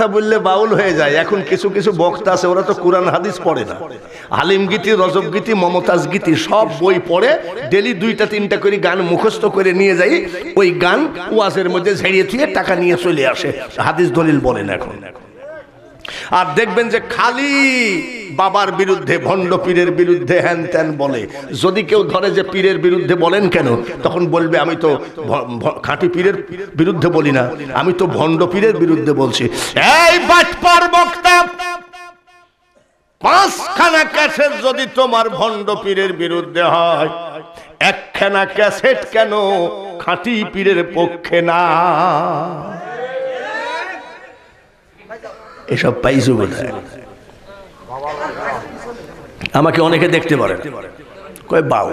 কথা বললে বাউল হয়ে যায়। এখন কিছু কিছু বক্তা আছে, ওরা তো কোরআন, হাদিস পড়ে না। হালিম গীতি, রজব গীতি, মমতাজ গীতি, সব বই পড়ে, ডেলি দুইটা, তিনটা করে গান মুখস্থ করে নিয়ে যাই, ওই গান ওয়াজের মধ্যে ঝেড়িয়ে থুয়ে টাকা নিয়ে চলে আসে। হাদিস দলিল বলেন এখন। আর দেখবেন যে খালি বাবার বিরুদ্ধে, ভণ্ড পীরের বিরুদ্ধে হ্যান ত্যান বলে। যদি কেউ ধরে যে পীরের বিরুদ্ধে বলেন কেন, তখন বলবে, আমি তো খাঁটি পীরের বিরুদ্ধে বলি না, আমি তো ভণ্ড পীরের বিরুদ্ধে বলছি। এই বাটপার বক্তা, পাঁচখানা ক্যাসেট যদি তোমার ভণ্ড পীরের বিরুদ্ধে হয়, একখানা ক্যাসেট কেন খাঁটি পীরের পক্ষে না? এসব পাইছো আমাকে অনেকে দেখতে পারে কয়, বাউ।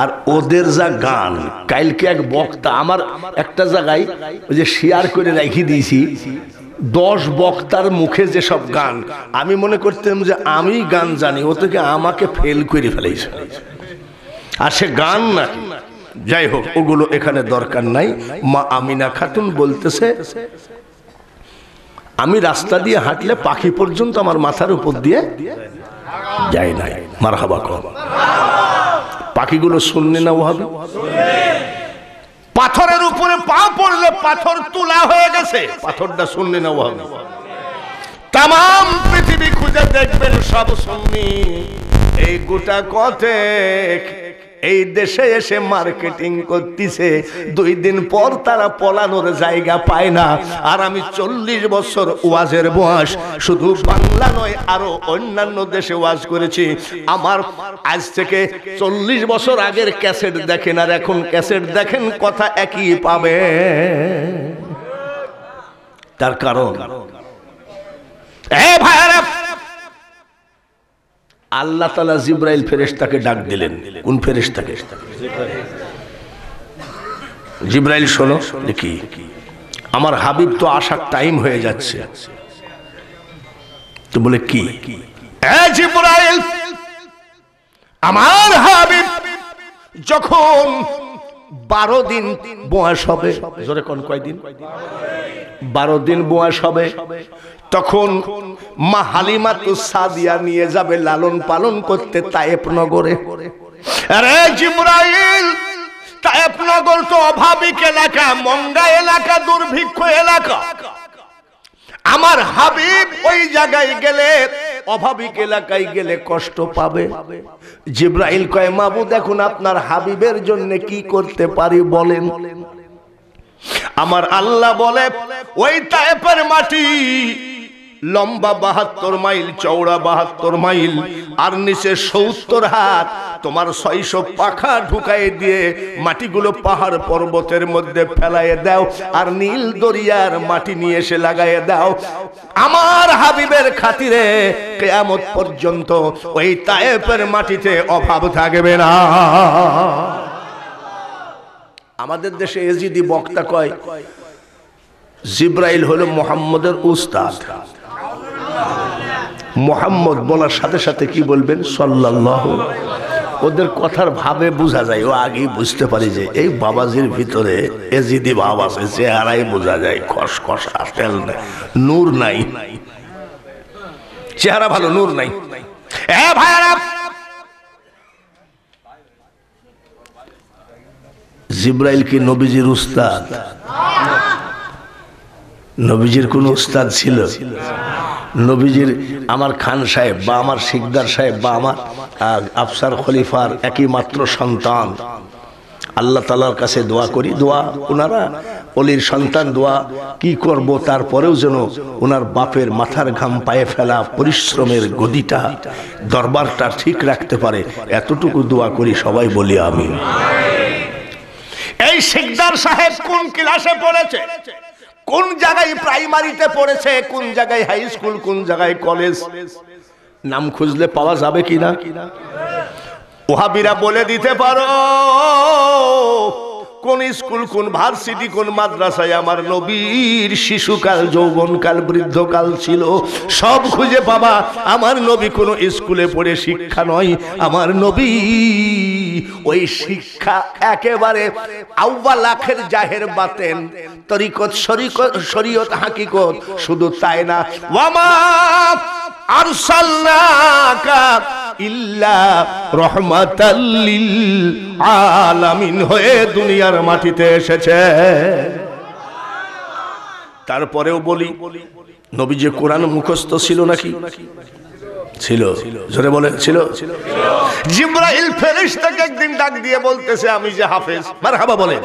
আর ওদের যা গান, কালকে এক বক্তা আমার একটা জায়গায় ওই যে শেয়ার করে রেখে দিয়েছি, দশ বক্তার মুখে যে সব গান, আমি মনে করতাম যে আমি গান জানি, ও থেকে আমাকে ফেল করে ফেলেছে। আর সে গান না, যাই হোক, ওগুলো এখানে দরকার নাই। মা আমিনা খাতুন বলতেছে আমি রাস্তা দিয়ে হাঁটলে পাখি পর্যন্ত আমার মাথার উপর দিয়ে যায় নাই। মার হাবা কর পাখিগুলো শুনলে না ওভাবে পাথরের উপরে পা পড়লে পাথর তোলা হয়ে গেছে। পাথরটা শুনলে না ওভাবে তাম পৃথিবী খুঁজে দেখবেন সব শুননি এই গোটা কথেক এই দেশে এসে মার্কেটিং করতেছে। দুই দিন পর তারা পলানোর জায়গা পায় না। আর আমি চল্লিশ বছর ওয়াজের বয়স। শুধু বাংলা নয়, আরও অন্যান্য দেশে ওয়াজ করেছি। আমার আজ থেকে চল্লিশ বছর আগের ক্যাসেট দেখেন, আর এখন ক্যাসেট দেখেন, কথা একই পাবে। তার কারণ, এ ভাইরা আল্লাহ তালা জিব্রাইল ফেরেশতাকে ডাক দিলেন। কোন ফেরেশতাকে? জিব্রাইল শোনো, দেখি। আমার হাবিব তো আসার টাইম হয়ে যাচ্ছে। তো বলে কি? আমার হাবিব যখন বারো দিন বয়স হবে, জোরে কোন কয়দিন? বারো দিন বয়স হবে তখন মা হালিমা তো সাদিয়া নিয়ে যাবে লালন পালন করতে তায়েপ নগরে। আরে জিব্রাইল তায়েপ নগর তো অভাবিক এলাকা, মঙ্গা এলাকা, দুর্ভিক্ষ এলাকা। আমার হাবিব ওই জায়গায় গেলে, অভাবিক এলাকায় গেলে কষ্ট পাবে। জিব্রাইল কয়, মাবুদ দেখুন আপনার হাবিবের জন্য কি করতে পারি বলেন? আমার আল্লাহ বলে, ওই তায়েপের মাটি লম্বা বাহাত্তর মাইল চৌড়া বাহাত্তর মাইল, আর নিচে সত্তর হাত। তোমার ছয়শো পাখা ঢুকাই দিয়ে মাটিগুলো পাহাড় পর্বতের মধ্যে ফেলাইয়ে দাও, আর নীল দরিয়ার মাটি নিয়ে এসে লাগাইয়ে দাও। আমার হাবিবের খাতিরে কেয়ামত পর্যন্ত ওই তায়েপের মাটিতে অভাব থাকবে না। আমাদের দেশে এজিদি বক্তা কয়, জিব্রাইল হলো মোহাম্মদের উস্তাদ। মোহাম্মদ বলার সাথে সাথে কি বলবেন? সাল্লাহ ওদের কথার ভাবে বোঝা যায়, ও আগেই বুঝতে পারি যে এই বাবাজির ভিতরে এজিদি ভাব আছে, চেহারাই বোঝা যায়, খস আসেল নূর নাই। চেহারা ভালো, নূর নাই। জিব্রাইল কি নবীজির উস্তাদ? নবীজির কোন উস্তাদ ছিল? নবীজির আমার খান সাহেব বা আমার শিকদার সাহেব বা আমার আফসার খলিফার একই মাত্র সন্তান। আল্লাহ তালার কাছে দোয়া করি, দোয়া ওনারা, অলির সন্তান দোয়া, কি করব তারপরেও যেন ওনার বাপের মাথার ঘাম পায়ে ফেলা, পরিশ্রমের গদিটা, দরবারটা ঠিক রাখতে পারে, এতটুকু দোয়া করি, সবাই বলি আমি এই শিকদার সাহেব কোন ক্লাসে পড়েছে? কোন জায়গায় প্রাইমারিতে পড়েছে, কোন জায়গায় হাই স্কুল কোন জায়গায় কলেজ নাম খুঁজলে পাওয়া যাবে কিনা? ওহাবিরা বলে দিতে পারো। কোন স্কুল, কোন ভার্সিটি, কোন মাদ্রাসায় আমার নবীর শিশুকাল, যৌবনকাল, বৃদ্ধকাল ছিল। সব খুঁজে পাবা, আমার নবী কোনো স্কুলে পড়ে শিক্ষা নয়। আমার নবী ওই শিক্ষা একেবারে আউ্বা লাখের জাহের বাতেন। তরিকত, শরিকত, শরীয়ত, হাকিকত, শুধু তাই না। ইল্লা রহমাতাল্লিল আলামিন। হয়ে দুনিয়ার মাটিতে এসেছে। তারপরেও বলি, নবী যে কোরআন মুখস্থ ছিল নাকি? ছিল। জোরে বলে ছিল। জিব্রাইল ফেরেশতাকে একদিন ডাক দিয়ে বলতেছে, আমি যে হাফেজ। মারহাবা বলে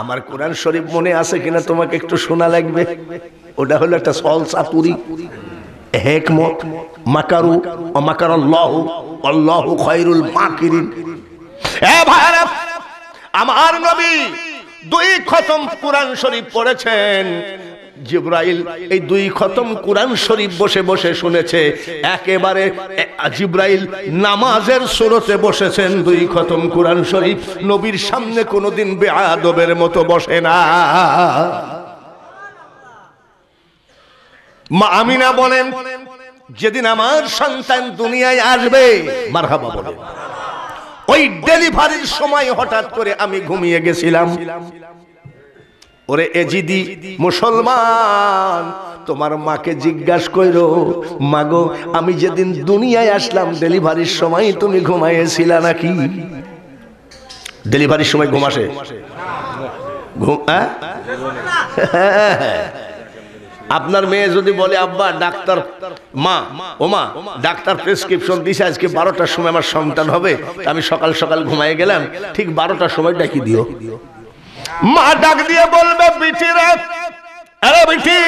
আমার কোরআন শরীফ মনে আছে কিনা তোমাকে একটু শোনা লাগবে? ওটা হলো একটা সল চাতুরি হেকমত, মাকারু মাকার আল্লাহ আল্লাহ খয়রুল মাকিরিন। এ ভাইরা আমার নবী দুই খতম কোরআন শরীফ পড়েছেন। জিব্রাইল এই দুই খতম কোরআন শরীফ বসে বসে শুনেছে। একেবারে জিব্রাইল নামাজের সুরতে বসেছেন দুই খতম কোরআন শরীফ। নবীর সামনে কোনোদিন বেআদবের মতো বসে না। মা আমিনা বলেন, যেদিন আমার সন্তান দুনিয়ায় আসবে, মারহাবা বলেন। ওই ডেলিভারির সময় হঠাৎ করে আমি ঘুমিয়ে গেছিলাম। ওরে এজিদি মুসলমান তোমার মাকে জিজ্ঞাসা কইরো মাগো আমি যেদিন দুনিয়ায় আসলাম ডেলিভারির সময় তুমি ঘুমাইয়েছিলা নাকি? ডেলিভারির সময় ঘুমাসে ঘুম হ্যাঁ? আপনার মেয়ে যদি বলে, আব্বা, ডাক্তার, মা, ও মা, ডাক্তার প্রেসক্রিপশন দিছে, আজকে বারোটার সময় আমার সন্তান হবে আমি সকাল সকাল ঘুমাই গেলাম, ঠিক বারোটার সময় ডাকি দিও। মা ডাক দিয়ে বলবে, বিটি রে, আরে বিটি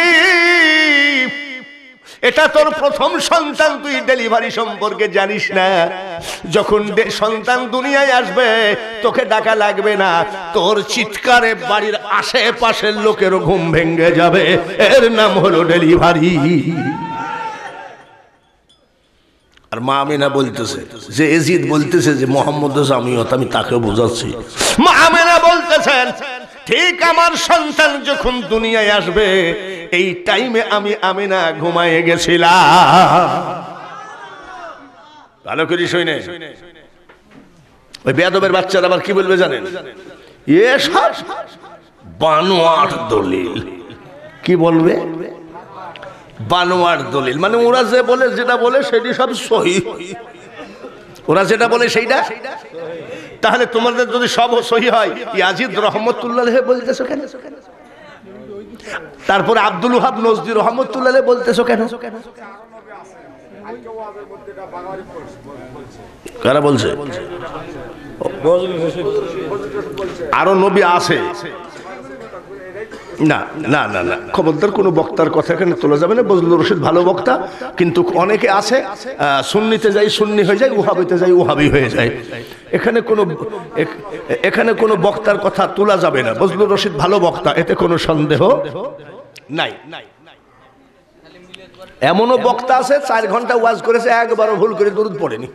এটা তোর প্রথম সন্তান, তুই ডেলিভারি সম্পর্কে জানিস না। যখন সন্তান দুনিয়ায় আসবে, তোকে ডাকা লাগবে না। তোর চিৎকারে বাড়ির আশেপাশের লোকেরও ঘুম ভেঙে যাবে। এর নাম হলো ডেলিভারি। আর মা আমিনা বলতেছে, যে এজিদ বলতেছে যে মোহাম্মদ আমি তাকে বোঝাচ্ছি। মা আমিনা বলতেছেন, ঠিক আমার সন্তান যখন দুনিয়ায় আসবে এই টাইমে আমি আমি না ঘুমায় গেছিলাম। ভালো করি শুনে ওই বেয়াদবের বাচ্চারা আবার কি বলবে জানেন? বানোয়ার দলিল। কি বলবে? বানোয়ার দলিল। মানে ওরা যে বলে, যেটা বলে সেটি সব সহি। ওরা যেটা বলে সেইটা? তাহলে তোমাদের যদি সব সহি হয়, ইয়াজিদ রহমতুল্লাহ বলতেছো কেন? তারপরে আব্দুল ওহাব নজির রহমতুল্লাহ বলতেছো কেন? কারা বলছে? আরও নবী আছে। না না না না খবরদার কোনো বক্তার কথা এখানে তোলা যাবে না। বজলুর রশিদ ভালো বক্তা, কিন্তু অনেকে আছে সুন্নিতে যাই সুন্নি হয়ে যায়, উহাবিতে যাই উহাবি হয়ে যায়। এখানে কোনো এখানে কোনো বক্তার কথা তোলা যাবে না। বজলুর রশিদ ভালো বক্তা, এতে কোনো সন্দেহ নাই। এমনও বক্তা আছে, চার ঘণ্টা ওয়াজ করেছে, একবারও ভুল করে দূর পড়েনি।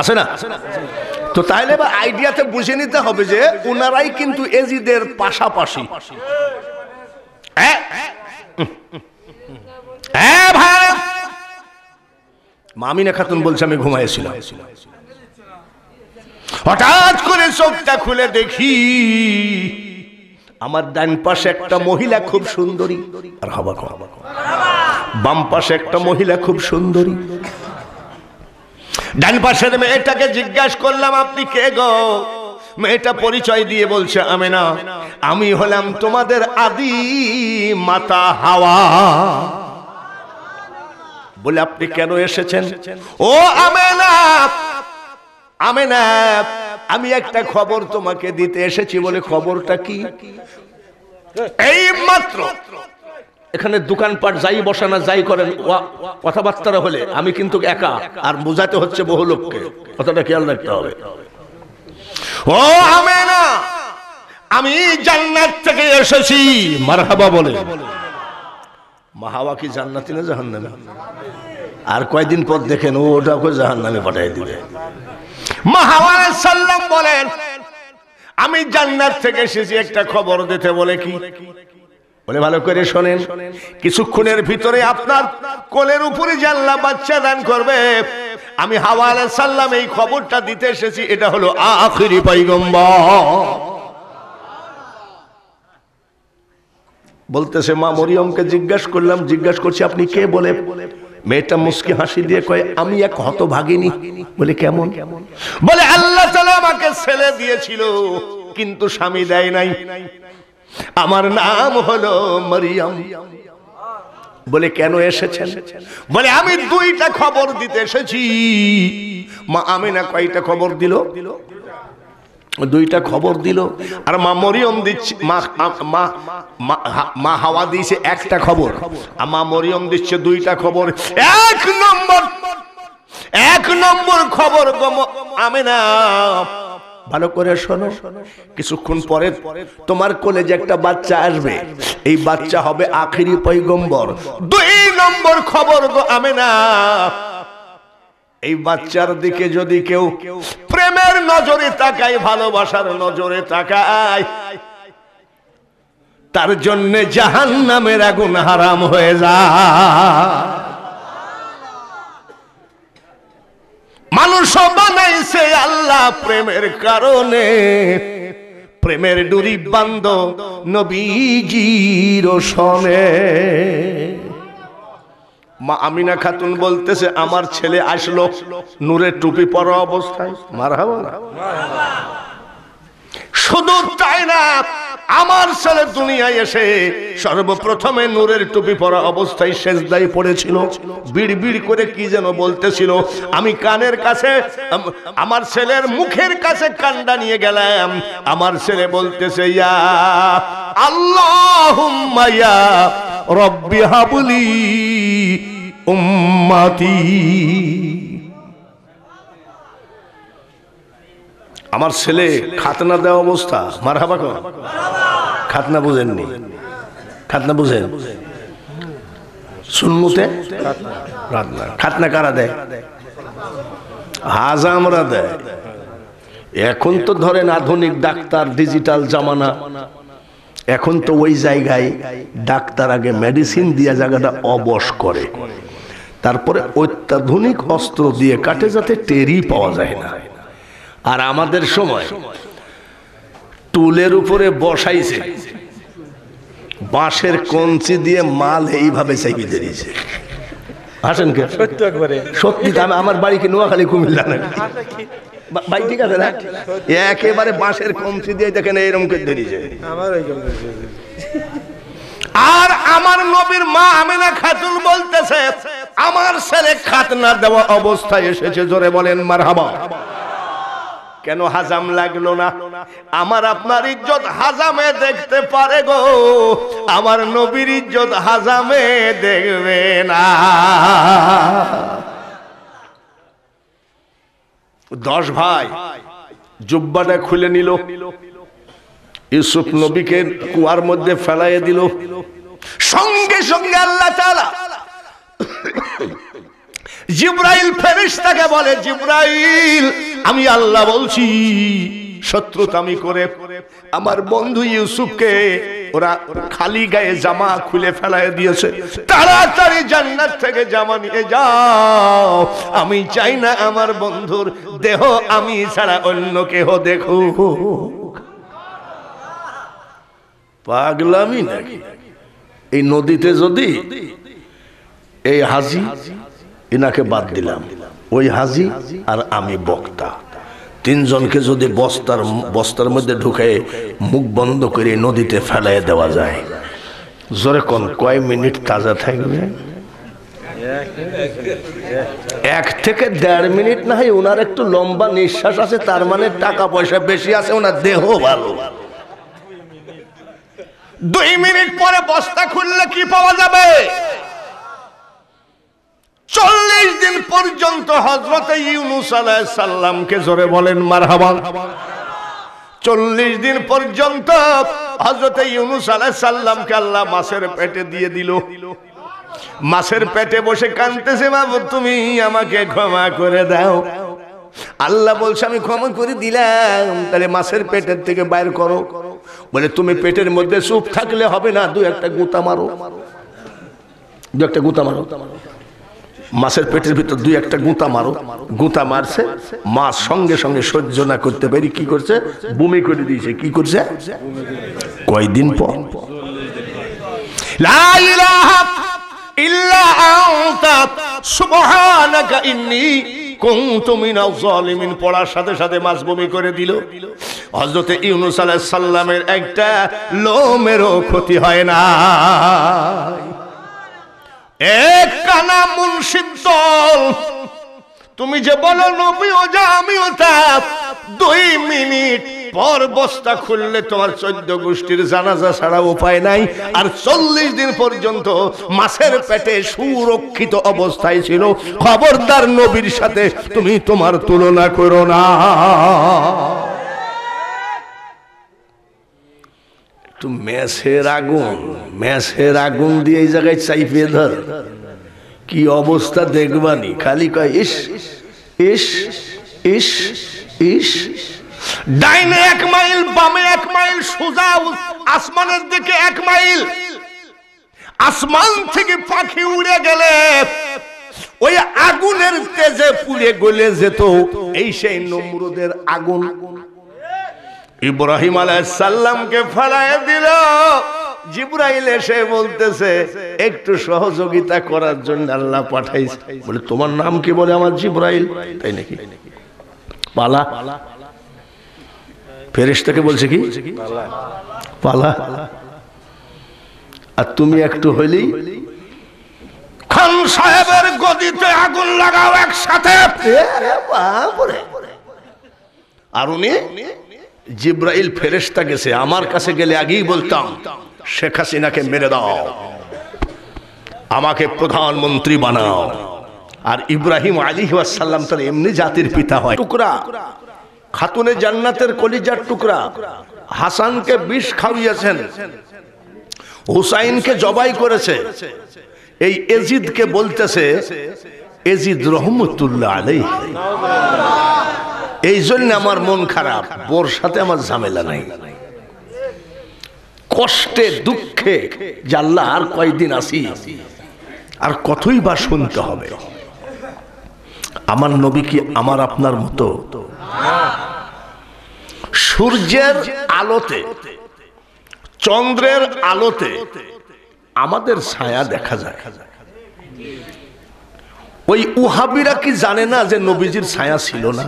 আছে না? তো তাহলে এবার আইডিয়াতে বুঝে নিতে হবে যে ওনারাই কিন্তু এজিদের পাশাপাশি। হ্যাঁ? হ্যাঁ মামিনা খাতুন বলছে, আমি ঘুমাইছিলাম হঠাৎ করে চোখটা খুলে দেখি, আমার ডান পাশে একটা মহিলা খুব সুন্দরী। আর বাম পাশে একটা মহিলা খুব সুন্দরী। ডান পাশের মেয়েটাকে জিজ্ঞাসা করলাম, আপনি কে গো? মেয়েটা পরিচয় দিয়ে বলছে আমি না আমি হলাম তোমাদের আদি মাতা হাওয়া। বলে, আপনি কেন এসেছেন? ও আমেনা আমেনা, আমি একটা খবর তোমাকে দিতে এসেছি বলে খবরটা কি? এই মাত্র এখানে দোকানপাট যাই বসানা যাই করেন কথাবার্তারা হলে আমি কিন্তু একা, আর বোঝাতে হচ্ছে বহু লোককে। কথাটা খেয়াল রাখতে হবে। ও আমেনা, আমি জান্নাত থেকে এসেছি, মারহাবা বলে। মাহাওয়া কি জান্নাতি না জাহান্নামে? আর কয়দিন পর দেখেন, ও ওটাকে জাহান্নামে পাঠিয়ে দিবে। মাহাওয়া সাল্লাম বলেন, আমি জান্নাত থেকে এসেছি, একটা খবর দিতে বলে কি? বলে ভালো করে শোনেন। কিছুক্ষণের ভিতরে আপনার কোলের উপরে জানলা বাচ্চা দান করবে। আমি হাওয়া সাল্লাম এই খবরটা দিতে এসেছি, এটা হলো আখিরি পয়গম্বর। বলতেছে, মা মরিয়মকে জিজ্ঞাসা করলাম, জিজ্ঞাসা করছি, আপনি কে? বলে, মেয়েটা মুস্কি হাসি দিয়ে কয়, আমি এক হতভাগিনী। বলে, কেমন? বলে, আল্লাহ আমাকে ছেলে দিয়েছিল, কিন্তু স্বামী দেয় নাই। আমার নাম হলো মরিয়ম। বলে, কেন এসেছেন? বলে, আমি দুইটা খবর দিতে এসেছি। মা আমিনা কয়টা খবর দিল? দুইটা খবর দিল। আর মা মরিয়ম দিচ্ছে, মা হাওয়া দিয়েছে একটা খবর। আর মা মরিয়ম দিচ্ছে দুইটা খবর। এক নম্বর এক নম্বর খবর গো ম- আমিনা। ভালো করে শোনো। কিছুক্ষণ পরে তোমার কলেজে একটা বাচ্চা আসবে। এই বাচ্চা হবে আখিরি পৈগম্বর দুই নম্বর খবর গো আমিনা। এই বাচ্চার দিকে যদি কেউ প্রেমের নজরে তাকায়, ভালোবাসার নজরে তাকায়, তার জন্য জাহান নামের আগুন হারাম হয়ে যায়। মানুষ বানাইছে আল্লাহ প্রেমের কারণে। প্রেমের ডুরি বান্ধ নবীজির সনে। মা আমিনা খাতুন বলতেছে, আমার ছেলে আসলো, নূরের টুপি পরা অবস্থায়। মার শুধু তাই না, আমার ছেলে দুনিয়ায় এসে সর্বপ্রথমে নূরের টুপি পরা অবস্থায় সেজদায় পড়েছিল। বিড় বিড় করে কি যেন বলতেছিল, আমি কানের কাছে আমার ছেলের মুখের কাছে কান্ডা নিয়ে গেলাম। আমার ছেলে বলতেছে, ইয়া আল্লাহুম্মা ইয়া রব্বি হাবলি উম্মাতি। আমার ছেলে খাতনা দেওয়া অবস্থা। মার হাবা খাতনা বুঝেননি। খাতনা বুঝেন? সুন্নুতে? খাতনা খাতনা কারা দেয়? হাজা আমরা দেয়। এখন তো ধরেন আধুনিক ডাক্তার, ডিজিটাল জামানা। এখন তো ওই জায়গায় ডাক্তার আগে মেডিসিন দিয়ে জায়গাটা অবশ করে। তারপরে অত্যাধুনিক অস্ত্র দিয়ে কাটে যাতে টেরি পাওয়া যায় না। আর আমাদের সময় টুলের উপরে বসাইছে। বাঁশের কঞ্চি দিয়ে মাল এইভাবে চাইতে দিয়েছে আসেন কে? সত্য একবারে। সত্যি আমি আমার বাড়ি কি নোয়াখালী কুমিল্লা না ভাই ঠিক আছে না? একেবারে বাঁশের কঞ্চি দিয়ে দেখেন এইরকম করে ধরিয়েছে আমার আর আমার নবীর মা আমিনা খাতুন বলতেছে আমার ছেলে খাতনা দেওয়া অবস্থায় এসেছে জোরে বলেন মারহাবা। কেন হাজাম লাগল না? আমার আপনার ইজ্জত হাজামে দেখতে পারে গো। আমার নবীর ইজ্জত হাজামে দেখবে না। দশ ভাই, জুব্বাটা খুলে নিল। ইউসুফ নবীকে কুয়ার মধ্যে ফেলাইয়ে দিল। সঙ্গে সঙ্গে আল্লাহ তাআলা জিব্রাইল ফেরেশতাকে বলে, জিব্রাইল, আমি আল্লাহ বলছি, শত্রুতামি করে আমার বন্ধু ইউসুফকে ওরা খালি গায়ে জামা খুলে ফেলায় দিয়েছে। তাড়াতাড়ি জান্নাত থেকে জামা নিয়ে যাও। আমি চাই না আমার বন্ধুর দেহ আমি ছাড়া অন্য কেহ দেখো পাগলামি নাকি? এই নদীতে যদি এই হাজি এনাকে বাদ দিলাম। ওই হাজি আর আমি বক্তা। তিনজনকে যদি বস্তার বস্তার মধ্যে ঢুকে মুখ বন্ধ করে নদীতে ফেলাই দেওয়া যায়। জোরে কোন কয় মিনিট তাজা থাকবে? এক থেকে দেড় মিনিট না হয় ওনার একটু লম্বা নিঃশ্বাস আছে তার মানে টাকা পয়সা বেশি আছে ওনার দেহ ভালো। দুই মিনিট পরে বস্তা খুললে কি পাওয়া যাবে? চল্লিশ দিন পর্যন্ত হজরত ইউনুস আলাহ সাল্লামকে জোরে বলেন, মারহাবা। চল্লিশ দিন পর্যন্ত হজরত ইউনুস আলাহ সাল্লামকে আল্লাহ মাছের পেটে দিয়ে দিল। মাছের পেটে বসে কানতেছে বাবু, তুমি আমাকে ক্ষমা করে দাও। আল্লাহ বলছে, আমি ক্ষমা করে দিলাম, তাহলে মাছের পেটের থেকে বাইর করো। বলে, তুমি পেটের মধ্যে চুপ থাকলে হবে না, দু একটা গুতা মারো। দু একটা গুতা মারো। মাছের পেটের ভিতর দুই একটা গুঁতা মারো। গুঁতা মারছে মাছ সঙ্গে সঙ্গে সহ্য না করতে পারি কি করছে? বমি করে দিয়েছে। কি করছে? কয়দিন পর? পড়ার সাথে সাথে মাছ বমি করে আলাইহিস সালামের একটা লোমেরও ক্ষতি হয় না এক কানা মুন্সিদ দল। তুমি যে বলো নবীও যা আমিও তা দুই মিনিট পর বস্তা খুললে তোমার চোদ্দ গোষ্ঠীর জানাজা ছাড়া উপায় নাই। আর চল্লিশ দিন পর্যন্ত মাছের পেটে সুরক্ষিত অবস্থায় ছিল। খবরদার নবীর সাথে তুমি তোমার তুলনা করো না। একটু মেসের আগুন মেসের আগুন দিয়ে এই জায়গায় চাইপে ধর। কি অবস্থা দেখবানি? খালি কয়, ইস ইস ইস ইস। ডাইনে এক মাইল, বামে এক মাইল, সোজা আসমানের দিকে এক মাইল। আসমান থেকে পাখি উড়ে গেলে, ওই আগুনের তেজে পুড়ে গলে যেত। এই সেই নমরুদের আগুন। ইব্রাহিম আলাইসাল্লামকে ফেলায় দিল। জিব্রাইল এসে বলতেছে, একটু সহযোগিতা করার জন্য আল্লাহ পাঠাইছে। বলে, তোমার নাম কি? বলে, আমার জিব্রাইল। তাই নাকি? পালা। ফেরেশতাকে বলছে কি? পালা। আর তুমি একটু হইলেই খান সাহেবের গদিতে আগুন লাগাও একসাথে। আর উনি জিব্রাইল ফেরেস্তা গেছে আমার কাছে গেলে আগেই বলতাম শেখ হাসিনাকে মেরে দাও আমাকে প্রধানমন্ত্রী বানাও। আর ইব্রাহিম আলী সাল্লাম তার এমনি জাতির পিতা হয়। টুকরা। খাতুনে জান্নাতের কলিজার টুকরা। হাসানকে বিষ খাওয়িয়েছেন হুসাইনকে জবাই করেছে। এই এজিদকে বলতেছে এজিদ রহমতুল্লাহ আলাই এই জন্য আমার মন খারাপ। বোর সাথে আমার ঝামেলা নাই। কষ্টে, দুঃখে জাল্লা আর কয়দিন আসি আর কতই বা শুনতে হবে। আমার নবী কি আমার আপনার মতো? সূর্যের আলোতে, চন্দ্রের আলোতে আমাদের ছায়া দেখা যায়। ওই উহাবিরা কি জানে না যে নবীজির ছায়া ছিল না?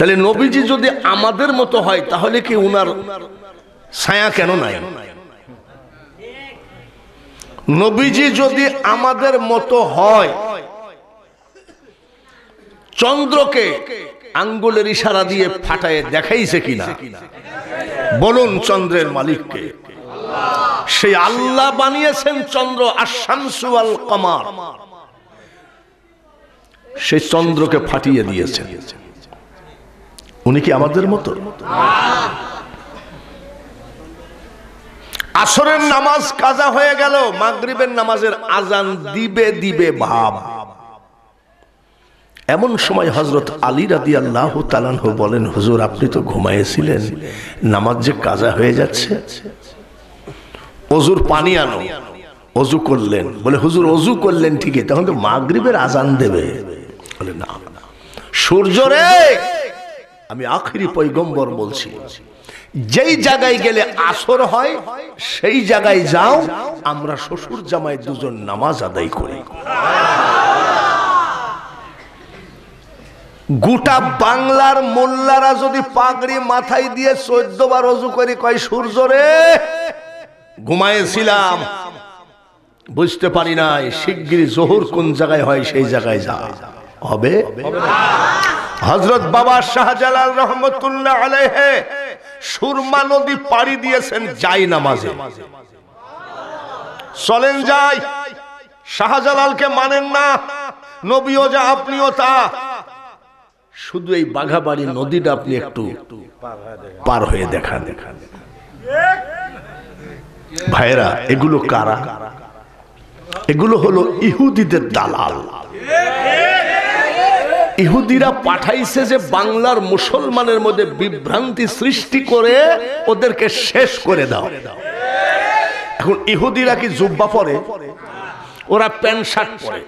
তাহলে নবীজি যদি আমাদের মতো হয়, তাহলে কি উনার ছায়া কেন নাই? নবীজি যদি আমাদের মতো হয়, চন্দ্রকে আঙ্গুলের ইশারা দিয়ে ফাটায় দেখাইছে কিনা? বলুন চন্দ্রের মালিককে। সেই আল্লাহ বানিয়েছেন চন্দ্র আশামসু আল কমার সেই চন্দ্রকে ফাটিয়ে দিয়েছেন। উনি কি আমাদের মতো? আসরের নামাজ কাজা হয়ে গেল, মাগরিবের নামাজের আজান দিবে দিবে ভাব। এমন সময় হজরত আলী রাদি আল্লাহ তালানহ বলেন, হুজুর, আপনি তো ঘুমাইয়েছিলেন, নামাজ যে কাজা হয়ে যাচ্ছে। অজুর পানি আনো, অজু করলেন। বলে, হুজুর, অজু করলেন ঠিকই, তখন তো মাগরিবের আজান দেবে। বলে না। সূর্য রে! আমি আখিরি পৈগম্বর বলছি। যেই জায়গায় গেলে আসর হয় সেই জায়গায় যাও আমরা শ্বশুর জামাই দুজন নামাজ আদায় করি। গোটা বাংলার মোল্লারা যদি পাগড়ি মাথায় দিয়ে চোদ্দ বার অজু করে কয় সূর্য রে ঘুমাইছিলাম। বুঝতে পারি নাই শিগগির জোহর কোন জায়গায় হয় সেই জায়গায় যা। হবে? হজরত বাবা শাহজালাল রহমতুল্লাহ আলাইহে সুরমা নদী পাড়ি দিয়েছেন যাই নামাজে। চলেন যাই। শাহজালালকে মানেন না, নবীও যা, আপনিও তা। শুধু এই বাঘাবাড়ি নদীটা আপনি একটু পার হয়ে দেখান। দেখান ভাইরা এগুলো কারা? এগুলো হলো ইহুদিদের দালাল। ইহুদিরা পাঠাইছে যে বাংলার মুসলমানের মধ্যে বিভ্রান্তি সৃষ্টি করে ওদেরকে শেষ করে দাও। এখন ইহুদিরা কি জুব্বা পরে? ওরা প্যান্ট শার্ট পরে।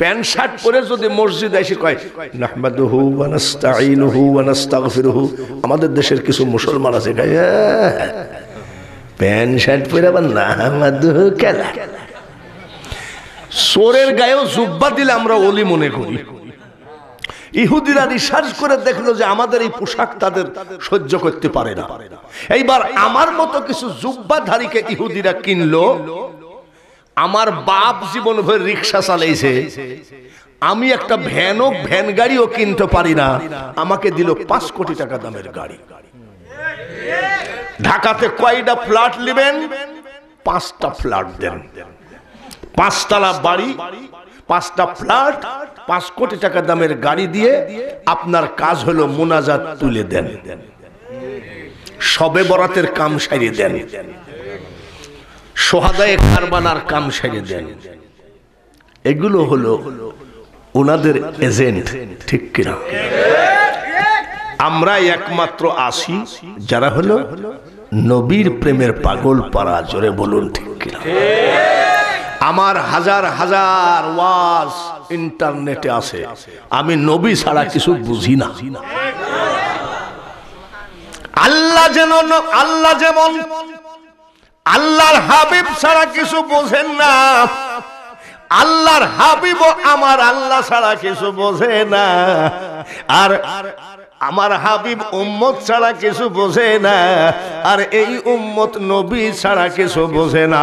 প্যান্ট শার্ট পরে যদি মসজিদ এসে কয় আমাদের দেশের কিছু মুসলমান আছে প্যান্ট শার্ট পরে আবার সোরের গায়েও জুব্বা দিলে আমরা অলি মনে করি। ইহুদিরা রিসার্চ করে দেখল যে আমাদের এই পোশাক তাদের সহ্য করতে পারে না। এইবার আমার মতো কিছু জুব্বাধারীকে ইহুদিরা কিনলো, আমার বাপ জীবন ভর রিক্সা চালাইছে, আমি একটা ভ্যানও, ভ্যান গাড়িও কিনতে পারি না, আমাকে দিল পাঁচ কোটি টাকা দামের গাড়ি। ঢাকাতে কয়টা ফ্ল্যাট নেবেন? পাঁচটা ফ্ল্যাট দেন। পাঁচতলা বাড়ি, পাঁচটা ফ্ল্যাট পাঁচ কোটি টাকা দামের গাড়ি দিয়ে আপনার কাজ হলো মোনাজাত তুলে দেন। সবে বরাতের কাম সারিয়ে দেন। সোহাদায় কারবানার কাম সেরে দেন। এগুলো হলো ওনাদের এজেন্ট, ঠিক কিনা? আমরা একমাত্র আসি যারা হলো নবীর প্রেমের পাগল পাড়া, জোরে বলুন ঠিক কিনা? আমার হাজার হাজার ওয়াজ ইন্টারনেটে আছে। আমি নবী ছাড়া কিছু বুঝি না। আল্লাহ যেন আল্লাহ যেমন আল্লাহর হাবিব ছাড়া কিছু বোঝেন না। আল্লাহর হাবিব আমার আল্লাহ ছাড়া কিছু বোঝে না। আর আমার হাবিব উম্মত ছাড়া কিছু বোঝে না। আর এই উম্মত নবী ছাড়া কিছু বোঝে না।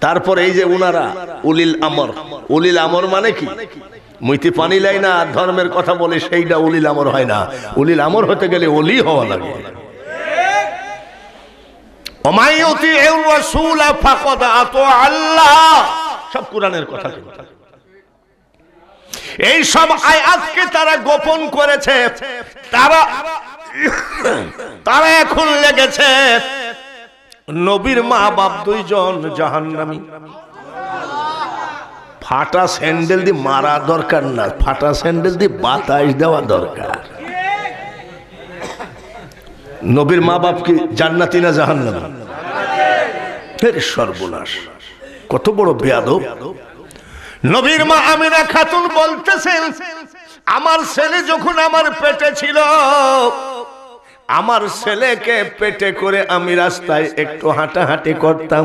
তারপর এই যে উনারা, উলিল আমর। উলিল আমর মানে কি? মুইতি পানি লাই না ধর্মের কথা বলে সেইটা উলিল আমর হয় না। উলিল আমর হতে গেলে অলি হওয়া লাগে। এই সব তারা গোপন করেছে। তারা তারা এখন লেগেছে। নবীর মা বাপ দুইজন জাহান্নামী। ফাটা স্যান্ডেল দিয়ে মারা দরকার না, ফাটা স্যান্ডেল দিয়ে বাতাস দেওয়া দরকার। নবীর মা বাপ কি জান্নাতি না জাহান্নামী? ফের সর্বনাশ। কত বড় বেয়াদব। নবীর মা আমিনা খাতুন বলতেছেন, আমার ছেলে যখন আমার পেটে ছিল আমার ছেলেকে পেটে করে আমি রাস্তায় একটু হাঁটাহাঁটি করতাম।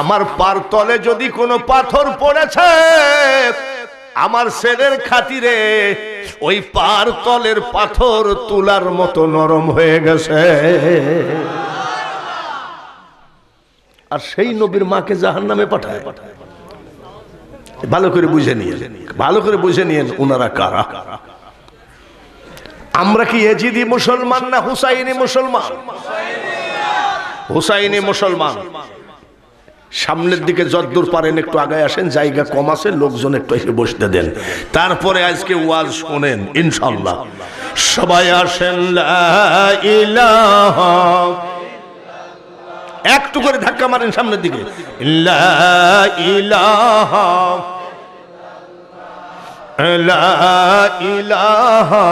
আমার পার তলে যদি কোনো পাথর পড়েছে, আমার ছেলের খাতিরে ওই পার তলের পাথর তুলার মতো নরম হয়ে গেছে। আর সেই নবীর মাকে জাহান নামে পাঠায়। ভালো করে বুঝে নিয়ে ভালো করে বুঝে নিয়ে ওনারা কারা? আমরা কি এজিদি মুসলমান না হুসাইনি মুসলমান? হুসাইনি মুসলমান। সামনের দিকে যদ্দূর পারেন, একটু আগায় আসেন, জায়গা কম আছে, লোকজন একটু এসে বসতে দেন। তারপরে আজকে ওয়াজ শোনেন, ইনশাল্লাহ। সবাই আসেন একটু করে ধাক্কা মারেন সামনের দিকে। ইলাহা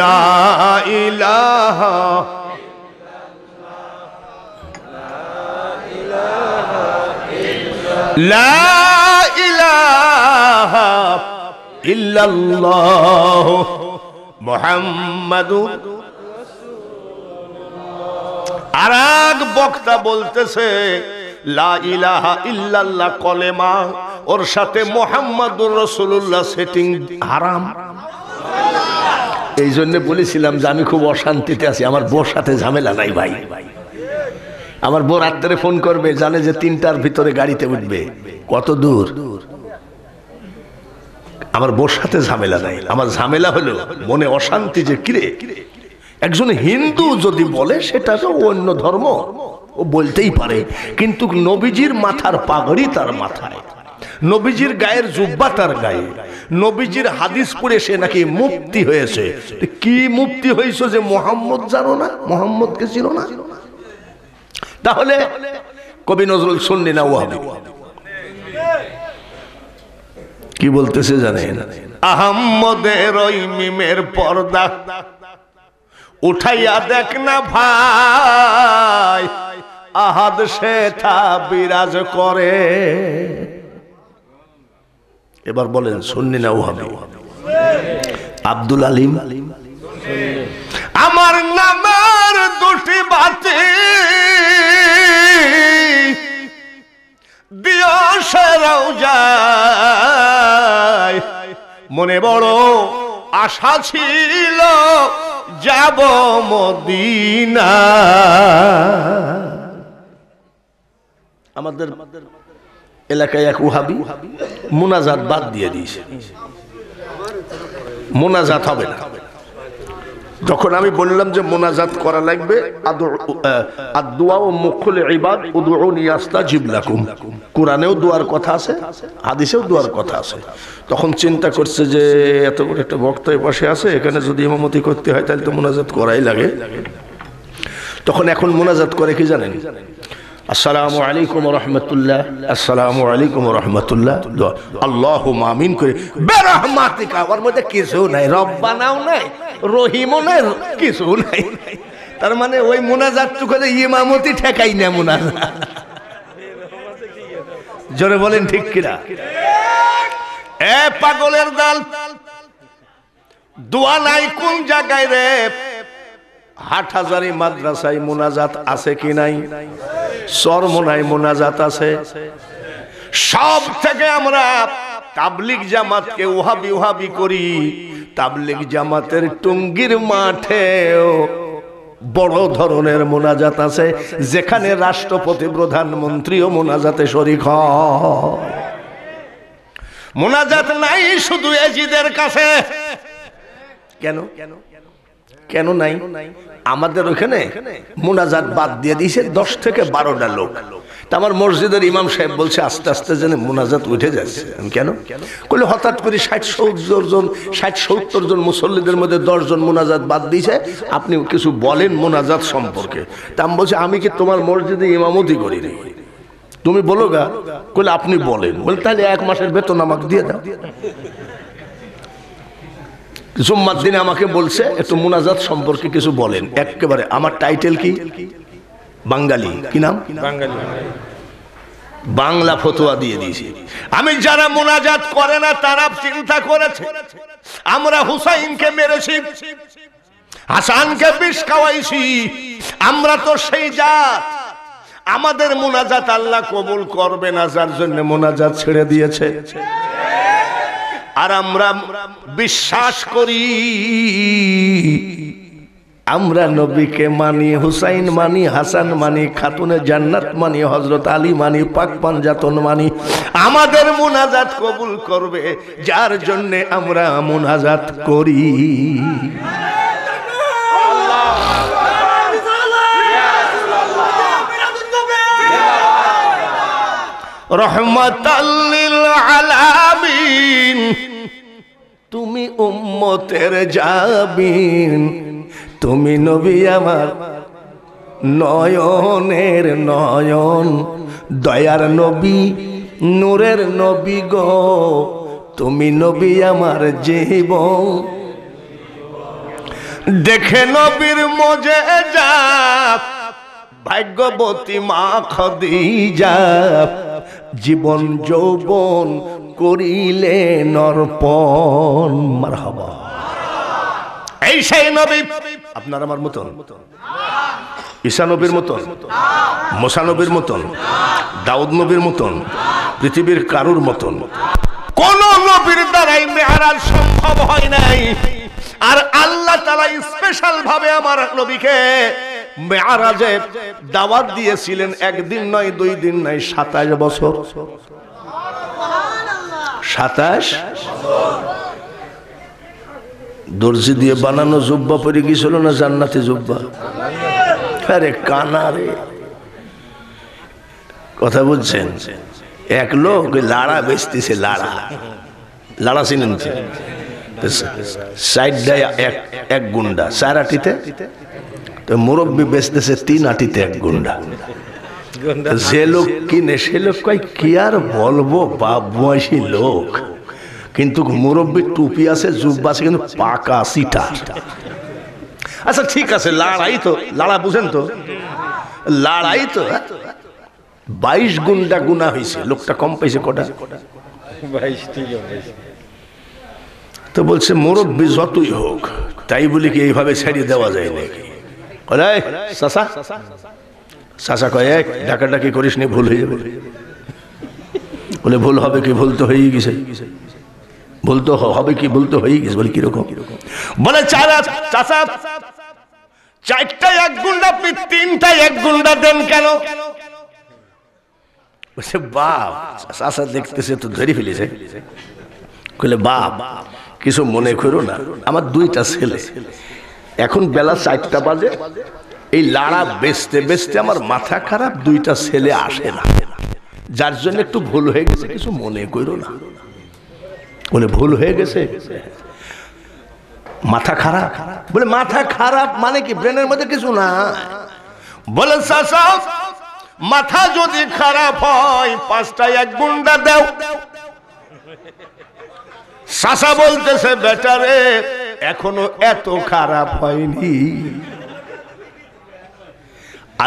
লা ইলাহা لا إله إلا الله محمد আর এক বক্তা বলতেছে লা ইলাহা ইল্লাল্লাহ কলেমা ওর সাথে মোহাম্মদুর রসুল্লাহ সেটিং হারাম এই জন্য বলেছিলাম যে আমি খুব অশান্তিতে আছি। আমার বোর সাথে ঝামেলা নাই ভাই। আমার বোর রাত্রে ফোন করবে, জানে যে তিনটার ভিতরে গাড়িতে উঠবে। কত দূর? আমার বোর সাথে ঝামেলা নাই। আমার ঝামেলা হলো মনে অশান্তি যে, কিরে? একজন হিন্দু যদি বলে, সেটা তো অন্য ধর্ম। ও বলতেই পারে, কিন্তু নবীজির মাথার পাগড়ি তার মাথায়। নবীজির গায়ের জুব্বা তার গায়ে। নবীজির হাদিস পড়ে সে নাকি মুক্তি হয়েছে। কি মুক্তি হয়েছে যে মোহাম্মদ জানো না? মোহাম্মদকে ছিল না? তাহলে কবি নজরুল শুনলি না ওয়াহাবি। কি বলতেছে জানেন? আহম্মদের ওই মিমের পর্দা উঠাইয়া দেখ না ভাই, আহাদ সেটা বিরাজ করে। এবার বলেন শুননি না ওহাবি। আব্দুল আলিম। আমার নামের দুটি বাতি মনে বড় আশা ছিল, যাব মদিনা আমাদের এলাকায় এক উহাবি মোনাজাত বাদ দিয়ে দিয়েছে। মোনাজাত হবে না। যখন আমি বললাম যে মোনাজাত করা লাগবে কোরআনেও দোয়ার কথা আছে, হাদিসেও দোয়ার কথা আছে। তখন চিন্তা করছে যে এত বড় একটা বক্তায় পাশে আছে, এখানে যদি ইমামতি করতে হয়, তাহলে তো মোনাজাত করাই লাগে। তখন এখন মোনাজাত করে কি জানেন? আসসালামু আলাইকুম রহমতুল্লাহ। আসসালামু আলাইকুম রহমতুল্লাহ। মামিন করে, বেরহমাতিকা, ওর মধ্যে কিছু নাই, রব্বানাও নাই, রহিমও নাই, কিছু নাই। তার মানে ওই মোনাজাত টুকুতে ইমামতি ঠেকাই না মোনাজাত। জোরে বলেন ঠিক কিনা? এ পাগলের দল দোয়া নাই কোন জায়গায় রে? হাটহাজারি মাদ্রাসায় মোনাজাত আছে কি নাই? চরমোনায় মোনাজাত আছে। সব থেকে আমরা তাবলিক জামাতকে উহাবি উহাবি করি। তাবলিক জামাতের টুঙ্গির মাঠেও বড় ধরনের মোনাজাত আছে, যেখানে রাষ্ট্রপতি, প্রধানমন্ত্রীও মোনাজাতে শরিক মোনাজাত নাই শুধু এজিদের কাছে। কেন কেন? নাই? আমাদের ওখানে মোনাজাত বাদ দিয়ে দিয়েছে দশ থেকে বারোটা লোক। তা আমার মসজিদের ইমাম সাহেব বলছে, আস্তে আস্তে যেন মোনাজাত উঠে যাচ্ছে। কেন? বলে হঠাৎ করে ষাট সত্তর জন, ষাট সত্তর জন মুসল্লিদের মধ্যে দশ জন মোনাজাত বাদ দিয়েছে। আপনি কিছু বলেন মোনাজাত সম্পর্কে। তা আমি বলছি, আমি কি তোমার মসজিদে ইমামতি করিনি? তুমি বলো গা। বলে আপনি বলেন। বলে, তাহলে এক মাসের বেতন আমাকে দিয়ে দাও। জুম্মার দিনে আমাকে বলছে একটু মুনাজাত সম্পর্কে কিছু বলেন। একেবারে আমার টাইটেল কি? বাঙালি। কি নাম? বাঙালি। বাংলা ফতোয়া দিয়ে দিয়েছি। আমি যারা মোনাজাত করে না তারা চিন্তা করেছে আমরা হুসাইনকে মেরেছি হাসানকে বিষ খাওয়াইছি আমরা তো সেই জাত। আমাদের মোনাজাত আল্লাহ কবুল করবে না যার জন্য মোনাজাত ছেড়ে দিয়েছে। আর আমরা বিশ্বাস করি, আমরা নবীকে মানি, হুসাইন মানি, হাসান মানি, খাতুনে জান্নাত মানি হজরত আলী মানি, পাক পাঞ্জাতন মানি। আমাদের মুনাজাত কবুল করবে, যার জন্যে আমরা মুনাজাত করি। রহমতাল্লিল আলামিন, তুমি উম্মতের যাবিন তুমি নবী আমার নয়নের নয়ন, দয়ার নবী, নূরের নবী গো, তুমি নবী আমার জীব দেখে নবীর মজে যা ভাগ্যবতী মা খদিজা জীবন যৌবন করিলে নরপন মারহাবা। এই সেই নবী, আপনার আমার মতন। ঈশা নবীর মতন, মোসা নবীর মতন, দাউদ নবীর মতন, পৃথিবীর কারুর মতন। কোন নবীর দ্বারাই মেহারাজ সম্ভব হয় নাই। আর আল্লাহ তালা স্পেশাল ভাবে আমার নবীকে দাওয়াত দিয়েছিলেন। একদিন নয়, দুই দিন নয়, সাতাশ বছর। সাতাশ? দর্জি দিয়ে বানানো জুব্বা পরে গিয়েছিল না জান্নাতে জুব্বা? আরে কানা রে। কথা বুঝছেন এক লোক লাড়া বেচতেছে, লাড়া। লাড়া চিনেন সাইডটায় এক এক গুন্ডা। চার আটিতে তো মুরব্বী বেচতেছে তিন আটিতে এক গুন্ডা। যে লোক কিনে সে লোক কয় কি আর বলব বাপ বয়সী লোক? কিন্তু মুরব্বী টুপি আছে জুব্বা আছে কিন্তু পাকা সিটা। আচ্ছা ঠিক আছে লড়াই তো লাড়া বুঝেন তো? লড়াই তো হ্যাঁ? বাইশ গুন্ডা গুণা হয়েছে লোকটা কম পাইছে কটা? বাইশ ঠিক আছে। তো বলছে মুরব্বী যতই হোক তাই বলি কি এইভাবে ছেড়ে দেওয়া যায় নাকি? বলে, "এই, চাচা চাচা কয় এক ডাকাডাকি করিস নি ভুল হয়ে বলে ভুল হবে কি? ভুল তো হয়েই ভুল তো হবে কি? ভুল তো হয়েই বলে বলে এক এক দেন কেন? বলছে দেখতেছে তো ধরে ফেলেছে। কইলে বাপ কিছু মনে করো না। আমার দুইটা ছেলে। এখন বেলা চারটা বাজে। এই লাড়া বেচতে বেচতে আমার মাথা খারাপ, দুইটা ছেলে আসে না। যার জন্য একটু ভুল হয়ে গেছে, কিছু মনে করো না। বলে, ভুল হয়ে গেছে? মাথা খারাপ। বলে, মাথা খারাপ মানে কি? ব্রেনের মধ্যে কিছু না? বলে মাথা যদি খারাপ হয় পাঁচটা এক গুন্ডা দাও। সাসা বলতেছে বেটারে এখনও এত খারাপ হয়নি।